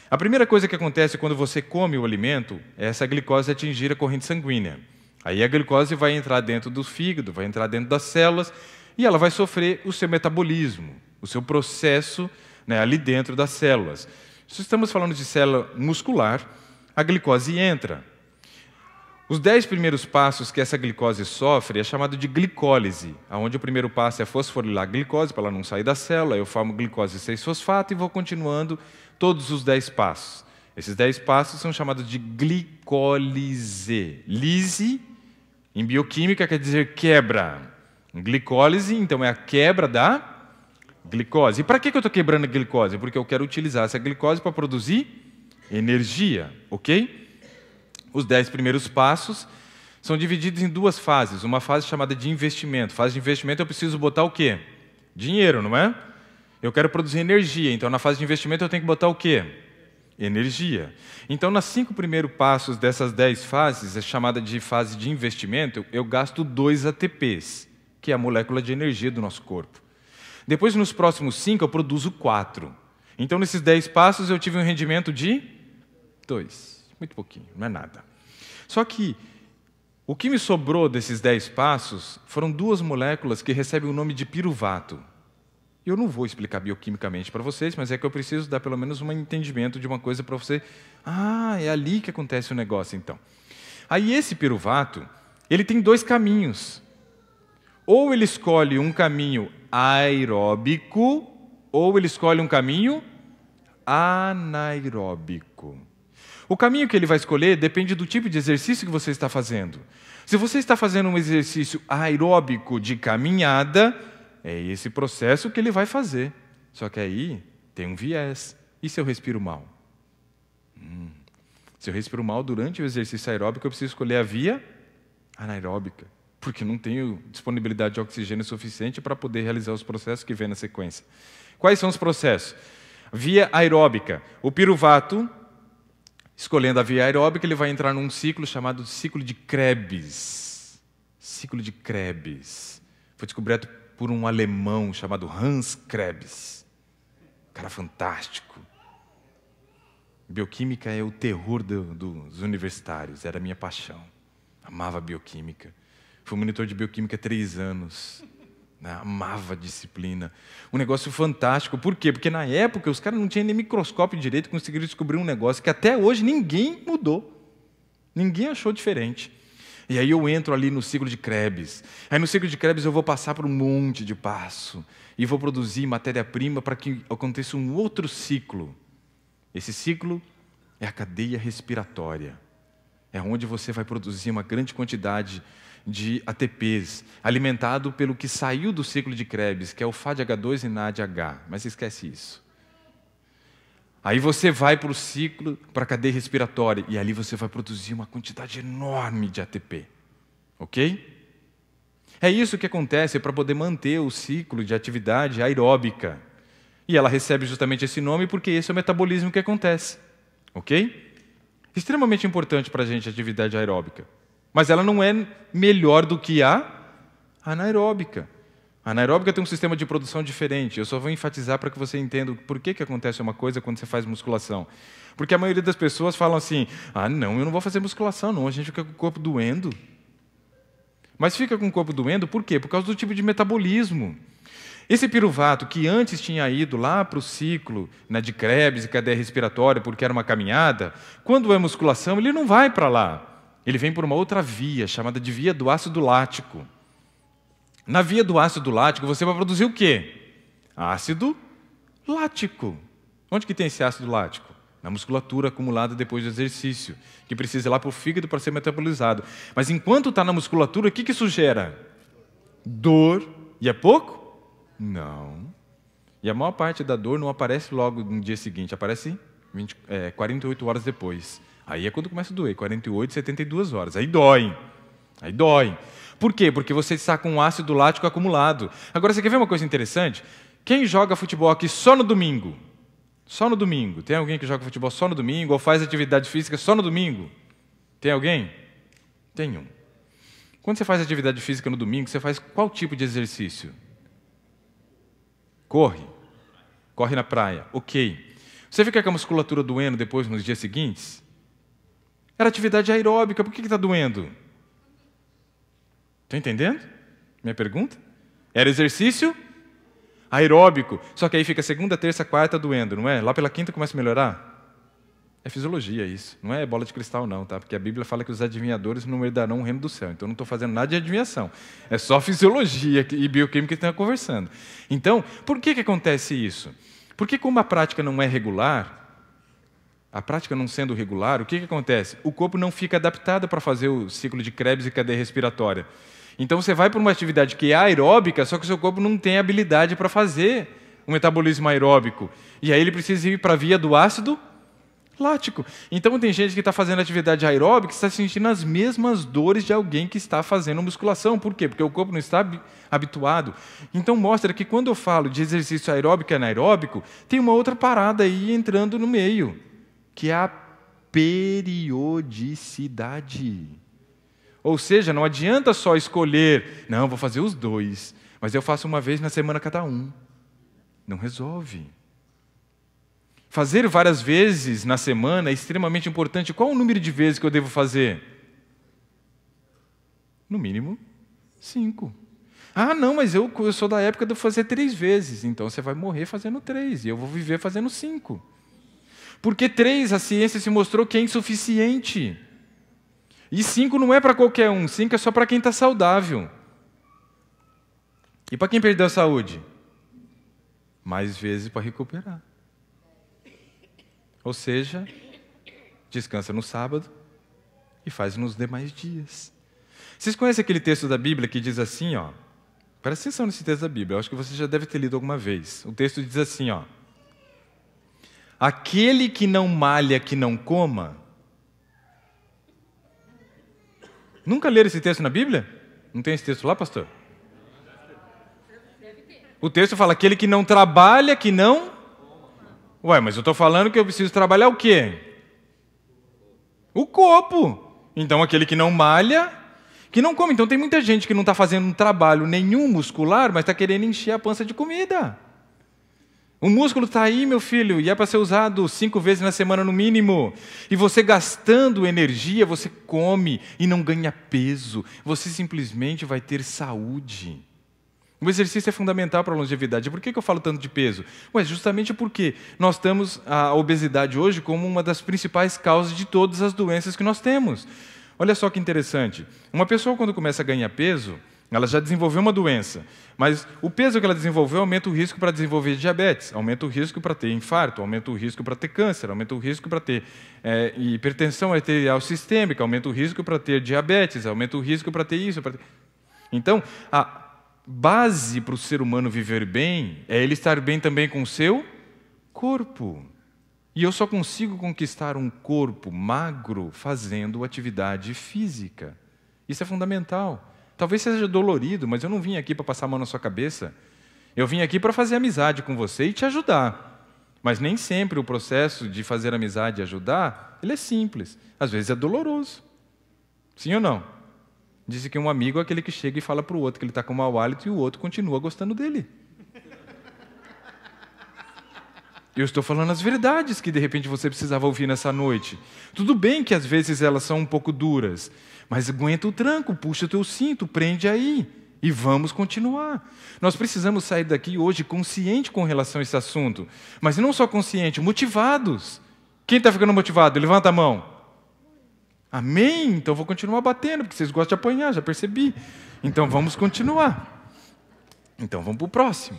A primeira coisa que acontece quando você come o alimento é essa glicose atingir a corrente sanguínea. Aí a glicose vai entrar dentro do fígado, vai entrar dentro das células e ela vai sofrer o seu metabolismo, o seu processo né, ali dentro das células. Se estamos falando de célula muscular, a glicose entra. Os dez primeiros passos que essa glicose sofre é chamado de glicólise, onde o primeiro passo é fosforilar a glicose para ela não sair da célula, eu formo glicose 6-fosfato e vou continuando todos os dez passos. Esses dez passos são chamados de glicólise. Lise, em bioquímica, quer dizer quebra. Glicólise, então, é a quebra da glicose. E para que eu estou quebrando a glicose? Porque eu quero utilizar essa glicose para produzir energia, ok? Os dez primeiros passos são divididos em duas fases. Uma fase chamada de investimento. Fase de investimento eu preciso botar o quê? Dinheiro, não é? Eu quero produzir energia, então na fase de investimento eu tenho que botar o quê? Energia. Então, nos cinco primeiros passos dessas dez fases, é chamada de fase de investimento, eu gasto dois ATPs, que é a molécula de energia do nosso corpo. Depois, nos próximos cinco, eu produzo quatro. Então, nesses dez passos, eu tive um rendimento de Dois. Muito pouquinho, não é nada. Só que o que me sobrou desses dez passos foram duas moléculas que recebem o nome de piruvato. Eu não vou explicar bioquimicamente para vocês, mas é que eu preciso dar pelo menos um entendimento de uma coisa para você. Ah, é ali que acontece o negócio então. Aí esse piruvato, ele tem dois caminhos. Ou ele escolhe um caminho aeróbico, ou ele escolhe um caminho anaeróbico. O caminho que ele vai escolher depende do tipo de exercício que você está fazendo. Se você está fazendo um exercício aeróbico de caminhada, é esse processo que ele vai fazer. Só que aí tem um viés. E se eu respiro mal? Hum. Se eu respiro mal durante o exercício aeróbico, eu preciso escolher a via anaeróbica, porque não tenho disponibilidade de oxigênio suficiente para poder realizar os processos que vêm na sequência. Quais são os processos? Via aeróbica. O piruvato Escolhendo a via aeróbica, ele vai entrar num ciclo chamado ciclo de Krebs. Ciclo de Krebs. Foi descoberto por um alemão chamado Hans Krebs. Cara fantástico. Bioquímica é o terror do, dos universitários, era a minha paixão. Amava bioquímica. Fui monitor de bioquímica três anos. Né? Amava a disciplina. Um negócio fantástico. Por quê? Porque na época os caras não tinham nem microscópio direito, conseguiram descobrir um negócio que até hoje ninguém mudou. Ninguém achou diferente. E aí eu entro ali no ciclo de Krebs. Aí no ciclo de Krebs eu vou passar por um monte de passo e vou produzir matéria-prima para que aconteça um outro ciclo. Esse ciclo é a cadeia respiratória. É onde você vai produzir uma grande quantidade de ATPs, alimentado pelo que saiu do ciclo de Krebs, que é o FADH2 e NADH. Mas esquece isso. Aí você vai para o ciclo, para a cadeia respiratória, e ali você vai produzir uma quantidade enorme de ATP. Ok? É isso que acontece para poder manter o ciclo de atividade aeróbica. E ela recebe justamente esse nome porque esse é o metabolismo que acontece. Ok? Extremamente importante para a gente a atividade aeróbica. Mas ela não é melhor do que a anaeróbica. A anaeróbica tem um sistema de produção diferente. Eu só vou enfatizar para que você entenda por que, que acontece uma coisa quando você faz musculação. Porque a maioria das pessoas falam assim: ah, não, eu não vou fazer musculação, não, a gente fica com o corpo doendo. Mas fica com o corpo doendo por quê? Por causa do tipo de metabolismo. Esse piruvato, que antes tinha ido lá para o ciclo né, de Krebs e cadeia respiratória, porque era uma caminhada, quando é musculação, ele não vai para lá. Ele vem por uma outra via, chamada de via do ácido lático. Na via do ácido lático, você vai produzir o quê? Ácido lático. Onde que tem esse ácido lático? Na musculatura acumulada depois do exercício, que precisa ir lá para o fígado para ser metabolizado. Mas enquanto está na musculatura, o que, que isso gera? Dor. E é pouco? Não. E a maior parte da dor não aparece logo no dia seguinte, aparece 20, é, 48 horas depois. Aí é quando começa a doer, 48, 72 horas. Aí dói. Aí dói. Por quê? Porque você está com ácido lático acumulado. Agora, você quer ver uma coisa interessante? Quem joga futebol aqui só no domingo? Só no domingo. Tem alguém que joga futebol só no domingo ou faz atividade física só no domingo? Tem alguém? Tem um. Quando você faz atividade física no domingo, você faz qual tipo de exercício? Corre. Corre na praia. Ok. Você fica com a musculatura doendo depois nos dias seguintes? Era atividade aeróbica, por que está doendo? Está entendendo? Minha pergunta? Era exercício aeróbico. Só que aí fica segunda, terça, quarta doendo, não é? Lá pela quinta começa a melhorar. É fisiologia isso. Não é bola de cristal, não, tá? Porque a Bíblia fala que os adivinhadores não herdarão o reino do céu. Então eu não estou fazendo nada de adivinhação. É só fisiologia e bioquímica que estão conversando. Então, por que, que acontece isso? Porque como a prática não é regular, a prática não sendo regular, o que, que acontece? O corpo não fica adaptado para fazer o ciclo de Krebs e cadeia respiratória. Então você vai para uma atividade que é aeróbica, só que o seu corpo não tem habilidade para fazer o metabolismo aeróbico. E aí ele precisa ir para a via do ácido lático. Então tem gente que está fazendo atividade aeróbica e está sentindo as mesmas dores de alguém que está fazendo musculação. Por quê? Porque o corpo não está habituado. Então mostra que quando eu falo de exercício aeróbico e anaeróbico, tem uma outra parada aí entrando no meio, que é a periodicidade. Ou seja, não adianta só escolher, não, vou fazer os dois, mas eu faço uma vez na semana cada um. Não resolve. Fazer várias vezes na semana é extremamente importante. Qual o número de vezes que eu devo fazer? No mínimo, cinco. Ah, não, mas eu, eu sou da época de fazer três vezes. Então você vai morrer fazendo três, e eu vou viver fazendo cinco. Porque três, a ciência se mostrou que é insuficiente. E cinco não é para qualquer um, cinco é só para quem está saudável. E para quem perdeu a saúde? Mais vezes para recuperar. Ou seja, descansa no sábado e faz nos demais dias. Vocês conhecem aquele texto da Bíblia que diz assim, ó? Presta atenção nesse texto da Bíblia, eu acho que você já deve ter lido alguma vez. O texto diz assim, ó: Aquele que não malha, que não coma, Nunca leram esse texto na Bíblia? Não tem esse texto lá, pastor? O texto fala: aquele que não trabalha, que não. Ué, mas eu estou falando que eu preciso trabalhar o quê? O corpo. Então, aquele que não malha, que não come. Então, tem muita gente que não está fazendo um trabalho nenhum muscular, mas está querendo encher a pança de comida. O músculo está aí, meu filho, e é para ser usado cinco vezes na semana no mínimo. E você gastando energia, você come e não ganha peso. Você simplesmente vai ter saúde. O exercício é fundamental para a longevidade. Por que, que eu falo tanto de peso? Ué, justamente porque nós temos a obesidade hoje como uma das principais causas de todas as doenças que nós temos. Olha só que interessante. Uma pessoa, quando começa a ganhar peso, ela já desenvolveu uma doença, mas o peso que ela desenvolveu aumenta o risco para desenvolver diabetes, aumenta o risco para ter infarto, aumenta o risco para ter câncer, aumenta o risco para ter é, hipertensão arterial sistêmica, aumenta o risco para ter diabetes, aumenta o risco para ter isso. Ter... Então, a base para o ser humano viver bem é ele estar bem também com o seu corpo. E eu só consigo conquistar um corpo magro fazendo atividade física. Isso é fundamental. Talvez seja dolorido, mas eu não vim aqui para passar a mão na sua cabeça. Eu vim aqui para fazer amizade com você e te ajudar. Mas nem sempre o processo de fazer amizade e ajudar, ele é simples. Às vezes é doloroso. Sim ou não? Disse que um amigo é aquele que chega e fala para o outro que ele está com mau hálito e o outro continua gostando dele. Eu estou falando as verdades que de repente você precisava ouvir nessa noite. Tudo bem que às vezes elas são um pouco duras, mas aguenta o tranco, puxa o teu cinto, prende aí e vamos continuar. Nós precisamos sair daqui hoje consciente com relação a esse assunto, mas não só consciente, motivados. Quem está ficando motivado? Levanta a mão. Amém? Então vou continuar batendo, porque vocês gostam de apanhar, já percebi. Então vamos continuar. Então vamos para o próximo.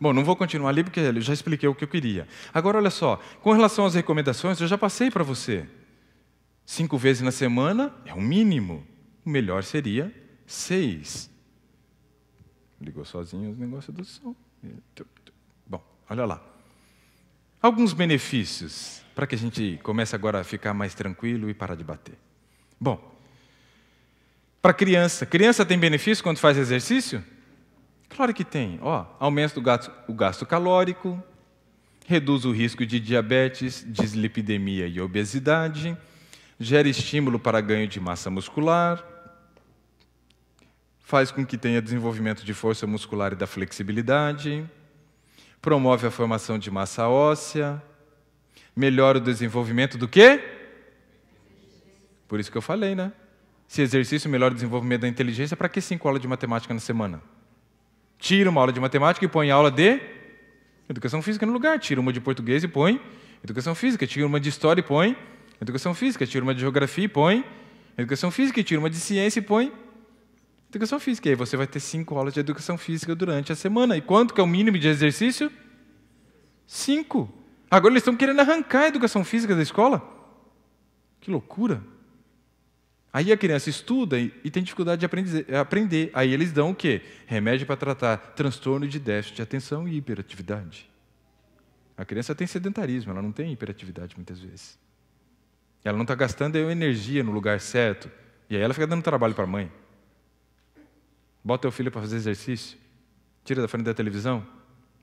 Bom, não vou continuar ali porque eu já expliquei o que eu queria. Agora, olha só, com relação às recomendações, eu já passei para você. Cinco vezes na semana é o mínimo. O melhor seria seis. Ligou sozinho os negócios do som. Bom, olha lá. Alguns benefícios para que a gente comece agora a ficar mais tranquilo e parar de bater. Bom, para criança, criança tem benefício quando faz exercício? Claro que tem. Ó, aumenta o gasto, o gasto calórico, reduz o risco de diabetes, dislipidemia e obesidade, gera estímulo para ganho de massa muscular, faz com que tenha desenvolvimento de força muscular e da flexibilidade, promove a formação de massa óssea, melhora o desenvolvimento do quê? Por isso que eu falei, né? Se exercício melhora o desenvolvimento da inteligência, para que cinco aulas de matemática na semana? Tira uma aula de matemática e põe aula de educação física no lugar. Tira uma de português e põe educação física. Tira uma de história e põe educação física. Tira uma de geografia e põe educação física. Tira uma de ciência e põe educação física. E aí você vai ter cinco aulas de educação física durante a semana. E quanto que é o mínimo de exercício? Cinco. Agora eles estão querendo arrancar a educação física da escola. Que loucura! Aí a criança estuda e, tem dificuldade de aprender. Aí eles dão o quê? Remédio para tratar transtorno de déficit de atenção e hiperatividade. A criança tem sedentarismo, ela não tem hiperatividade muitas vezes. Ela não está gastando energia no lugar certo. E aí ela fica dando trabalho para a mãe. Bota teu filho para fazer exercício. Tira da frente da televisão.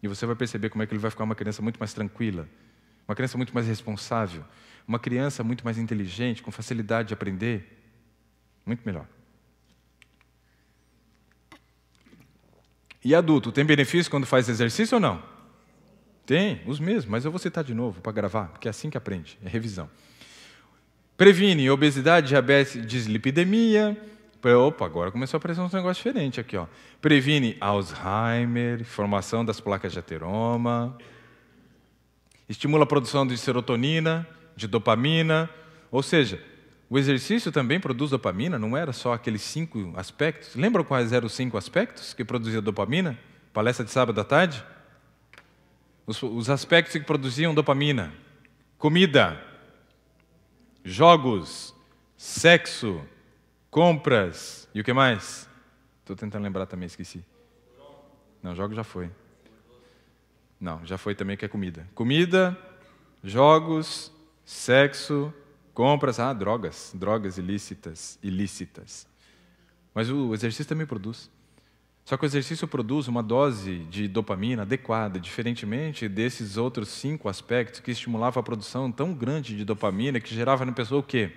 E você vai perceber como é que ele vai ficar uma criança muito mais tranquila, uma criança muito mais responsável, uma criança muito mais inteligente, com facilidade de aprender. Muito melhor. E adulto, tem benefício quando faz exercício ou não? Tem, os mesmos, mas eu vou citar de novo para gravar, porque é assim que aprende, é revisão. Previne obesidade, diabetes, dislipidemia, Opa, agora começou a aparecer um negócio diferente aqui. Ó. Previne Alzheimer, formação das placas de ateroma, estimula a produção de serotonina, de dopamina, ou seja, o exercício também produz dopamina, não era só aqueles cinco aspectos. Lembram quais eram os cinco aspectos que produziam dopamina? Palestra de sábado à tarde? Os, os aspectos que produziam dopamina: comida, jogos, sexo, compras e o que mais? Estou tentando lembrar também, esqueci. Não, jogo já foi. Não, já foi também que é comida. Comida, jogos, sexo, compras, ah, drogas, drogas ilícitas, ilícitas. Mas o exercício também produz. Só que o exercício produz uma dose de dopamina adequada, diferentemente desses outros cinco aspectos que estimulavam a produção tão grande de dopamina que gerava na pessoa o quê?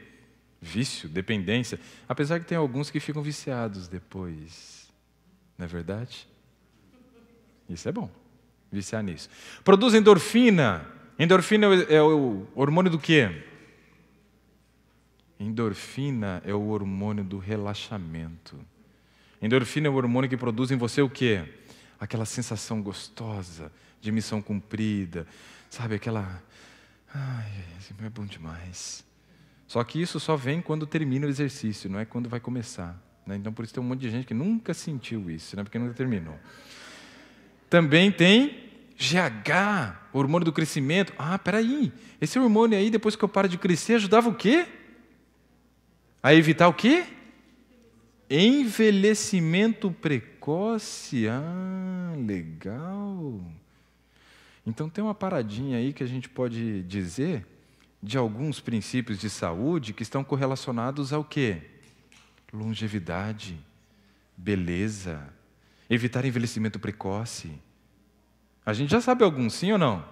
vício, dependência, apesar que tem alguns que ficam viciados depois. Não é verdade? Isso é bom. viciar nisso. Produz endorfina. Endorfina é o hormônio do quê? Endorfina é o hormônio do relaxamento. Endorfina é o hormônio que produz em você o quê? Aquela sensação gostosa de missão cumprida, sabe? Aquela. Ai, é bom demais. Só que isso só vem quando termina o exercício, não é quando vai começar. Né? Então, por isso tem um monte de gente que nunca sentiu isso, né? porque nunca terminou. Também tem GH, hormônio do crescimento. Ah, peraí, esse hormônio aí, depois que eu paro de crescer, ajudava o quê? A evitar o quê? Envelhecimento precoce. Ah, legal. Então tem uma paradinha aí que a gente pode dizer de alguns princípios de saúde que estão correlacionados ao quê? Longevidade, beleza, evitar envelhecimento precoce. A gente já sabe alguns, sim ou não?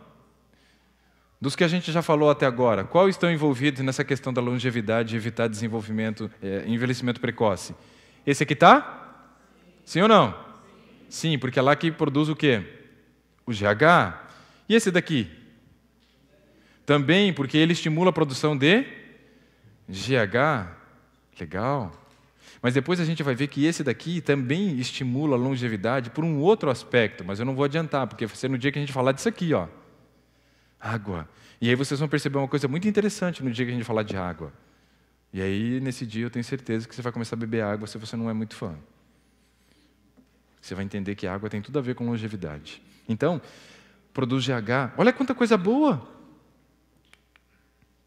Dos que a gente já falou até agora, qual estão envolvidos nessa questão da longevidade e evitar desenvolvimento, é, envelhecimento precoce? Esse aqui está? Sim ou não? Sim, porque é lá que produz o quê? O GH. E esse daqui? Também, porque ele estimula a produção de GH. Legal. Mas depois a gente vai ver que esse daqui também estimula a longevidade por um outro aspecto, mas eu não vou adiantar, porque vai ser no dia que a gente falar disso aqui, ó água. E aí vocês vão perceber uma coisa muito interessante no dia que a gente falar de água. E aí, nesse dia, eu tenho certeza que você vai começar a beber água se você não é muito fã. Você vai entender que a água tem tudo a ver com longevidade. Então, produz GH. Olha quanta coisa boa!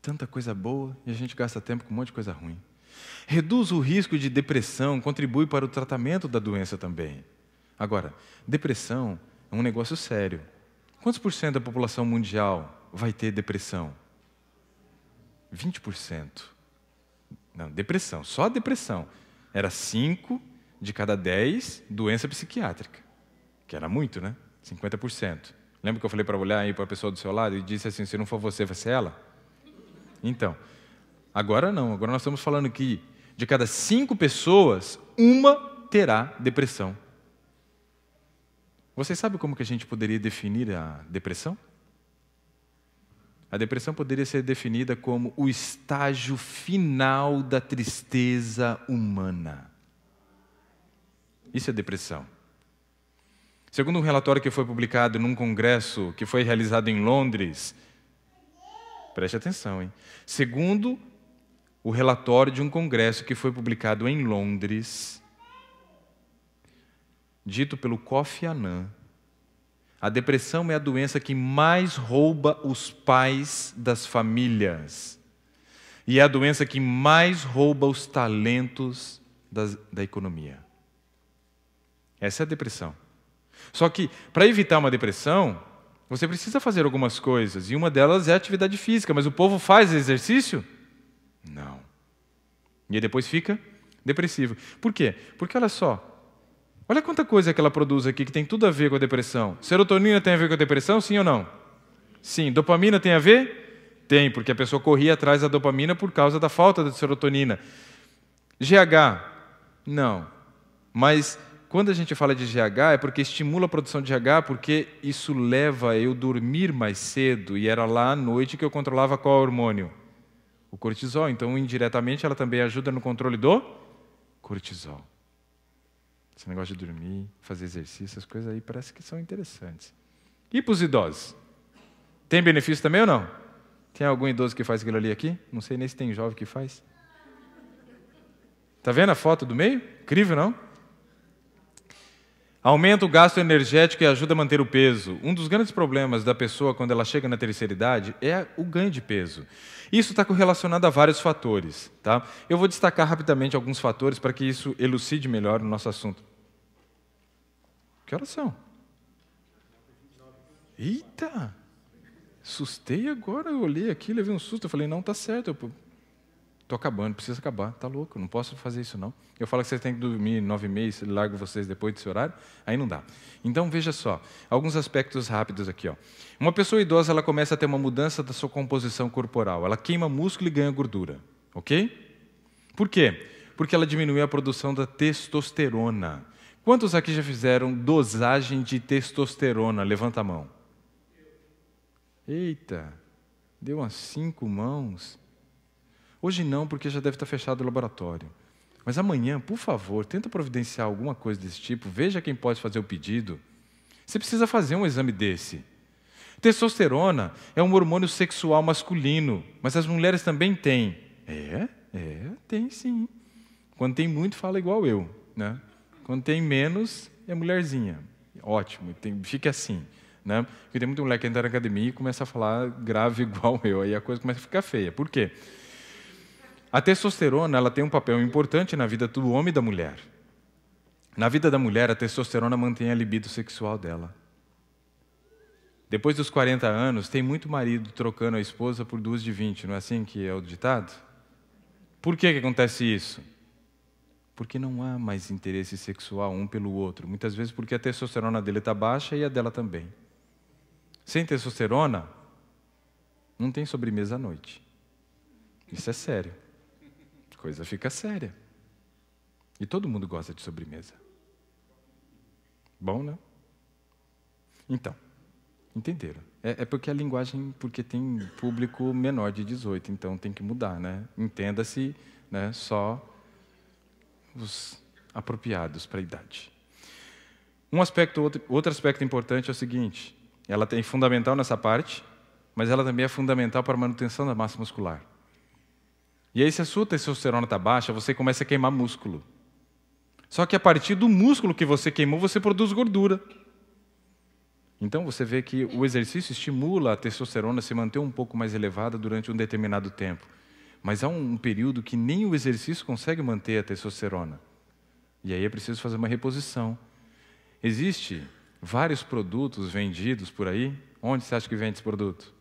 Tanta coisa boa e a gente gasta tempo com um monte de coisa ruim. Reduz o risco de depressão, contribui para o tratamento da doença também. Agora, depressão é um negócio sério. Quantos por cento da população mundial vai ter depressão? 20%. Não, depressão, só depressão. Era 5 de cada 10 doença psiquiátrica. Que era muito, né? 50%. Lembra que eu falei para olhar aí para a pessoa do seu lado e disse assim: se não for você, vai ser ela? Então, agora não. Agora nós estamos falando que de cada cinco pessoas, uma terá depressão. Você sabe como que a gente poderia definir a depressão? A depressão poderia ser definida como o estágio final da tristeza humana. Isso é depressão. Segundo um relatório que foi publicado num congresso que foi realizado em Londres, preste atenção, hein? Segundo o relatório de um congresso que foi publicado em Londres, dito pelo Kofi Annan, a depressão é a doença que mais rouba os pais das famílias. E é a doença que mais rouba os talentos das, da economia. Essa é a depressão. Só que, para evitar uma depressão, você precisa fazer algumas coisas. E uma delas é a atividade física. Mas o povo faz exercício? Não. E depois fica depressivo. Por quê? Porque, olha só, Olha quanta coisa que ela produz aqui que tem tudo a ver com a depressão. Serotonina tem a ver com a depressão, sim ou não? Sim. Dopamina tem a ver? Tem, porque a pessoa corria atrás da dopamina por causa da falta de serotonina. GH? Não. Mas quando a gente fala de GH é porque estimula a produção de GH, porque isso leva a eu dormir mais cedo e era lá à noite que eu controlava qual hormônio? O cortisol. Então, indiretamente, ela também ajuda no controle do cortisol. Esse negócio de dormir, fazer exercício, essas coisas aí parece que são interessantes. E para os idosos? Tem benefício também ou não? Tem algum idoso que faz aquilo ali aqui? Não sei nem se tem jovem que faz. Está vendo a foto do meio? Incrível, não? Aumenta o gasto energético e ajuda a manter o peso. Um dos grandes problemas da pessoa quando ela chega na terceira idade é o ganho de peso. Isso está correlacionado a vários fatores. Tá? Eu vou destacar rapidamente alguns fatores para que isso elucide melhor o nosso assunto. Que horas são? Eita! Assustei agora, eu olhei aqui, levei um susto, eu falei, não, tá certo, estou acabando, precisa acabar, tá louco, não posso fazer isso não. Eu falo que vocês têm que dormir nove meses, largo vocês depois desse horário, aí não dá. Então veja só, alguns aspectos rápidos aqui. Ó. Uma pessoa idosa ela começa a ter uma mudança da sua composição corporal, ela queima músculo e ganha gordura, ok? Por quê? Porque ela diminui a produção da testosterona Quantos aqui já fizeram dosagem de testosterona? Levanta a mão. Eita, deu umas cinco mãos. Hoje não, porque já deve estar fechado o laboratório. Mas amanhã, por favor, tenta providenciar alguma coisa desse tipo. Veja quem pode fazer o pedido. Você precisa fazer um exame desse. Testosterona é um hormônio sexual masculino, mas as mulheres também têm. É, é, tem sim. Quando tem muito, fala igual eu. Né? Quando tem menos, é mulherzinha. Ótimo, tem, fique assim. Né? Porque tem muita mulher que entra na academia e começa a falar grave igual eu, aí a coisa começa a ficar feia. Por quê? A testosterona ela tem um papel importante na vida do homem e da mulher. Na vida da mulher, a testosterona mantém a libido sexual dela. Depois dos 40 anos, tem muito marido trocando a esposa por duas de 20, não é assim que é o ditado? Por que, que acontece isso? Porque não há mais interesse sexual um pelo outro. Muitas vezes porque a testosterona dele está baixa e a dela também. Sem testosterona, não tem sobremesa à noite. Isso é sério. Coisa fica séria. E todo mundo gosta de sobremesa. Bom, né? Então, entenderam? É, é, porque a linguagem, porque tem público menor de 18, então tem que mudar, né? Entenda-se, né? Só os apropriados para a idade. Um aspecto, outro, aspecto importante é o seguinte: ela tem fundamental nessa parte, mas ela também é fundamental para a manutenção da massa muscular. E aí, se a sua testosterona está baixa, você começa a queimar músculo. Só que a partir do músculo que você queimou, você produz gordura. Então você vê que o exercício estimula a testosterona a se manter um pouco mais elevada durante um determinado tempo. Mas há um período que nem o exercício consegue manter a testosterona. E aí é preciso fazer uma reposição. Existe vários produtos vendidos por aí. Onde você acha que vende esse produto?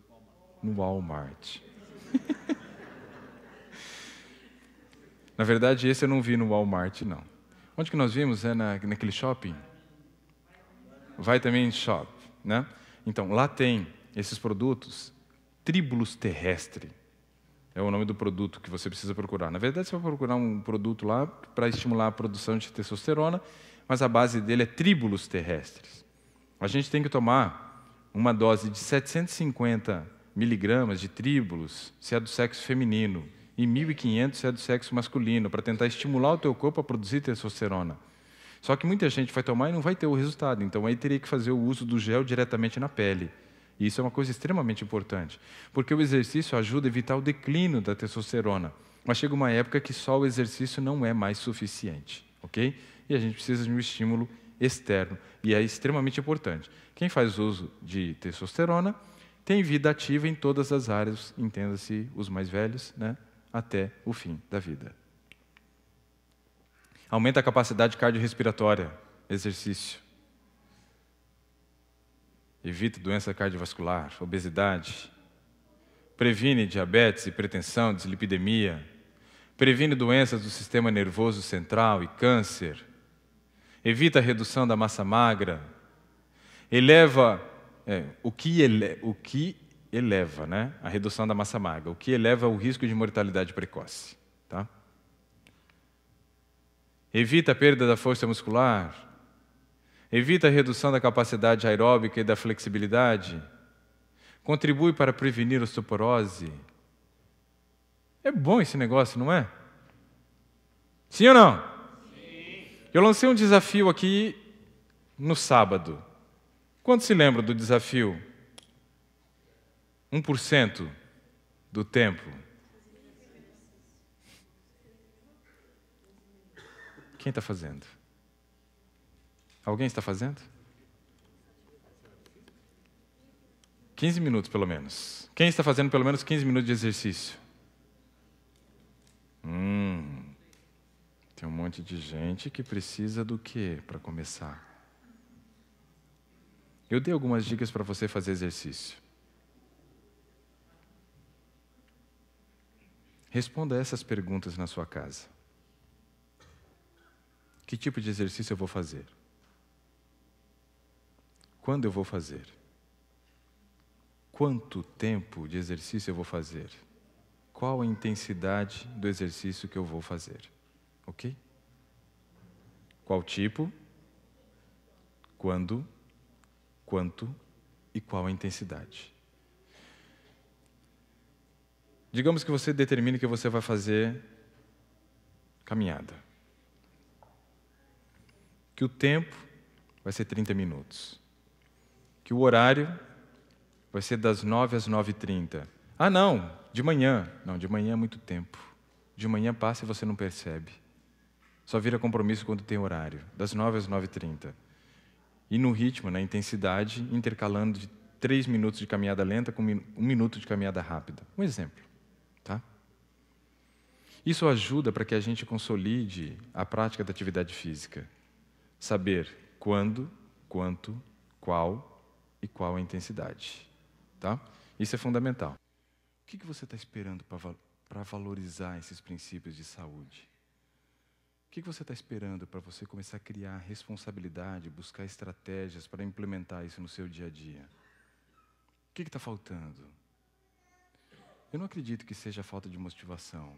No Walmart. Na verdade, esse eu não vi no Walmart, não. Onde que nós vimos? É na, naquele shopping? Vitamin Shop, né? Então, lá tem esses produtos, Tribulus terrestre. É o nome do produto que você precisa procurar. Na verdade, você vai procurar um produto lá para estimular a produção de testosterona, mas a base dele é Tribulus terrestres. A gente tem que tomar uma dose de 750 miligramas de Tribulus, se é do sexo feminino, e 1.500 é do sexo masculino, para tentar estimular o teu corpo a produzir testosterona. Só que muita gente vai tomar e não vai ter o resultado, então aí teria que fazer o uso do gel diretamente na pele. E isso é uma coisa extremamente importante, porque o exercício ajuda a evitar o declínio da testosterona. Mas chega uma época que só o exercício não é mais suficiente, ok? E a gente precisa de um estímulo externo, e é extremamente importante. Quem faz uso de testosterona tem vida ativa em todas as áreas, entenda-se os mais velhos, né? até o fim da vida. Aumenta a capacidade cardiorrespiratória, exercício. Evita doença cardiovascular, obesidade. Previne diabetes, hipertensão, dislipidemia. Previne doenças do sistema nervoso central e câncer. Evita a redução da massa magra. Eleva é, o, que ele, o que eleva né, a redução da massa magra, o que eleva o risco de mortalidade precoce. Tá? Evita a perda da força muscular, evita a redução da capacidade aeróbica e da flexibilidade, contribui para prevenir osteoporose. É bom esse negócio, não é? Sim ou não? Sim. Eu lancei um desafio aqui no sábado. Quantos se lembram do desafio? 1% do tempo. Quem está fazendo? Alguém está fazendo? 15 minutos, pelo menos. Quem está fazendo pelo menos 15 minutos de exercício? Hum, tem um monte de gente que precisa do quê para começar? Eu dei algumas dicas para você fazer exercício. Responda essas perguntas na sua casa. Que tipo de exercício eu vou fazer? Quando eu vou fazer? Quanto tempo de exercício eu vou fazer? Qual a intensidade do exercício que eu vou fazer? Ok? Qual tipo? quando, quanto e qual a intensidade. Digamos que você determine que você vai fazer caminhada. Que o tempo vai ser 30 minutos. Que o horário vai ser das 9 às 9h30. Ah, não, de manhã. Não, de manhã é muito tempo. De manhã passa e você não percebe. Só vira compromisso quando tem horário, das 9 às 9h30. E no ritmo, na intensidade, intercalando de 3 minutos de caminhada lenta com um minuto de caminhada rápida. Um exemplo. Tá? Isso ajuda para que a gente consolide a prática da atividade física. Saber quando, quanto, qual e qual a intensidade. Tá? Isso é fundamental. O que você está esperando para valorizar esses princípios de saúde? O que você está esperando para você começar a criar responsabilidade, buscar estratégias para implementar isso no seu dia a dia? O que está faltando? Eu não acredito que seja falta de motivação.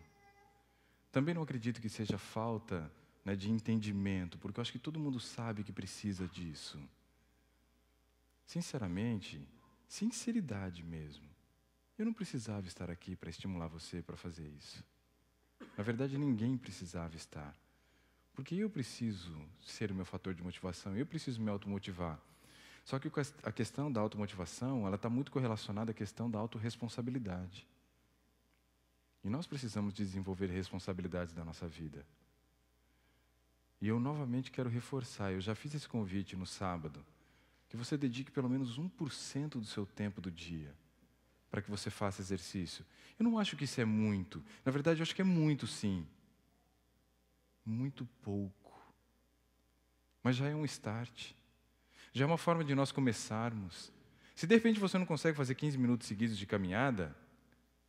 Também não acredito que seja falta né, de entendimento, porque eu acho que todo mundo sabe que precisa disso. Sinceramente, sinceridade mesmo. Eu não precisava estar aqui para estimular você para fazer isso. Na verdade, ninguém precisava estar. Porque eu preciso ser o meu fator de motivação, eu preciso me automotivar. Só que a questão da automotivação, ela está muito correlacionada à questão da autorresponsabilidade. E nós precisamos desenvolver responsabilidades da nossa vida. E eu novamente quero reforçar, eu já fiz esse convite no sábado, que você dedique pelo menos 1% do seu tempo do dia para que você faça exercício. Eu não acho que isso é muito. Na verdade, eu acho que é muito sim. Muito pouco. Mas já é um start. Já é uma forma de nós começarmos. Se de repente você não consegue fazer 15 minutos seguidos de caminhada,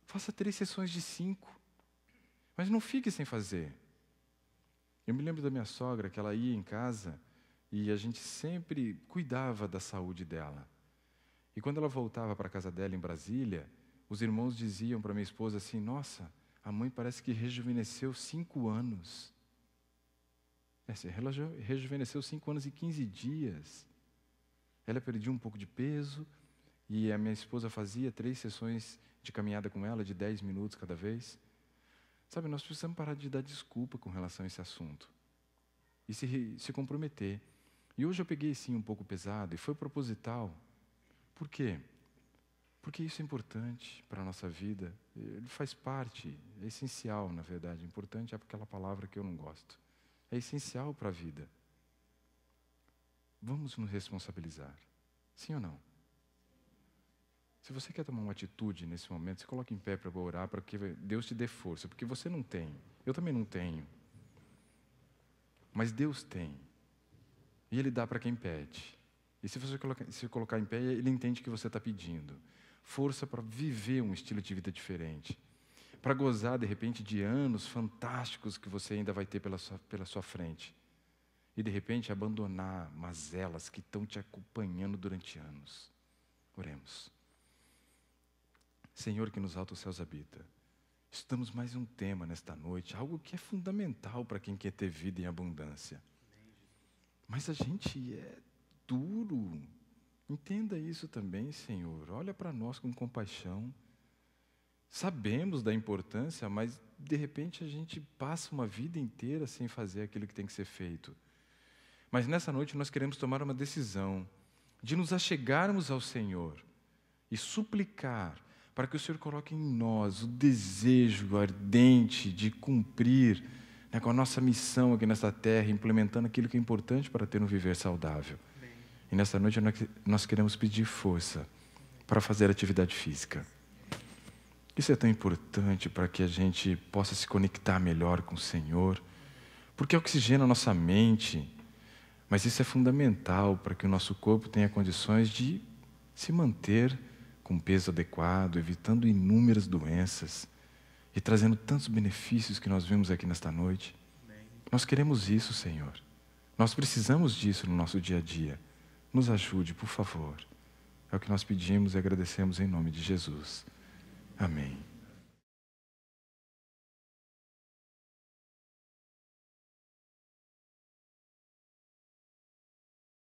Faça três sessões de cinco. Mas não fique sem fazer. Eu me lembro da minha sogra, que ela ia em casa e a gente sempre cuidava da saúde dela. E quando ela voltava para a casa dela em Brasília, os irmãos diziam para minha esposa assim: Nossa, a mãe parece que rejuvenesceu cinco anos. É, ela rejuvenesceu cinco anos e quinze dias. Ela perdia um pouco de peso e a minha esposa fazia três sessões de caminhada com ela, de 10 minutos cada vez. Sabe, nós precisamos parar de dar desculpa com relação a esse assunto e se, se comprometer. E hoje eu peguei sim um pouco pesado e foi proposital. Por quê? Porque isso é importante para a nossa vida, ele faz parte, é essencial, na verdade. Importante é aquela palavra que eu não gosto. É essencial para a vida. Vamos nos responsabilizar. Sim ou não? Se você quer tomar uma atitude nesse momento, se coloque em pé para orar, para que Deus te dê força, porque você não tem. Eu também não tenho. Mas Deus tem. E Ele dá para quem pede. E se você colocar, se colocar em pé, Ele entende que você está pedindo. Força para viver um estilo de vida diferente. Para gozar, de repente, de anos fantásticos que você ainda vai ter pela sua, pela sua frente. E, de repente, abandonar mazelas que estão te acompanhando durante anos. Oremos. Senhor que nos altos céus habita. Estamos mais um tema nesta noite, algo que é fundamental para quem quer ter vida em abundância. Mas a gente é duro. Entenda isso também, Senhor. Olha para nós com compaixão. Sabemos da importância, mas de repente a gente passa uma vida inteira sem fazer aquilo que tem que ser feito. Mas nessa noite nós queremos tomar uma decisão de nos achegarmos ao Senhor e suplicar para que o Senhor coloque em nós o desejo ardente de cumprir né, com a nossa missão aqui nessa terra, implementando aquilo que é importante para ter um viver saudável. Bem. E nessa noite nós queremos pedir força para fazer atividade física. Isso é tão importante para que a gente possa se conectar melhor com o Senhor, porque oxigena a nossa mente, mas isso é fundamental para que o nosso corpo tenha condições de se manter com peso adequado, evitando inúmeras doenças e trazendo tantos benefícios que nós vimos aqui nesta noite. Nós queremos isso, Senhor. Nós precisamos disso no nosso dia a dia. Nos ajude, por favor. É o que nós pedimos e agradecemos em nome de Jesus. Amém.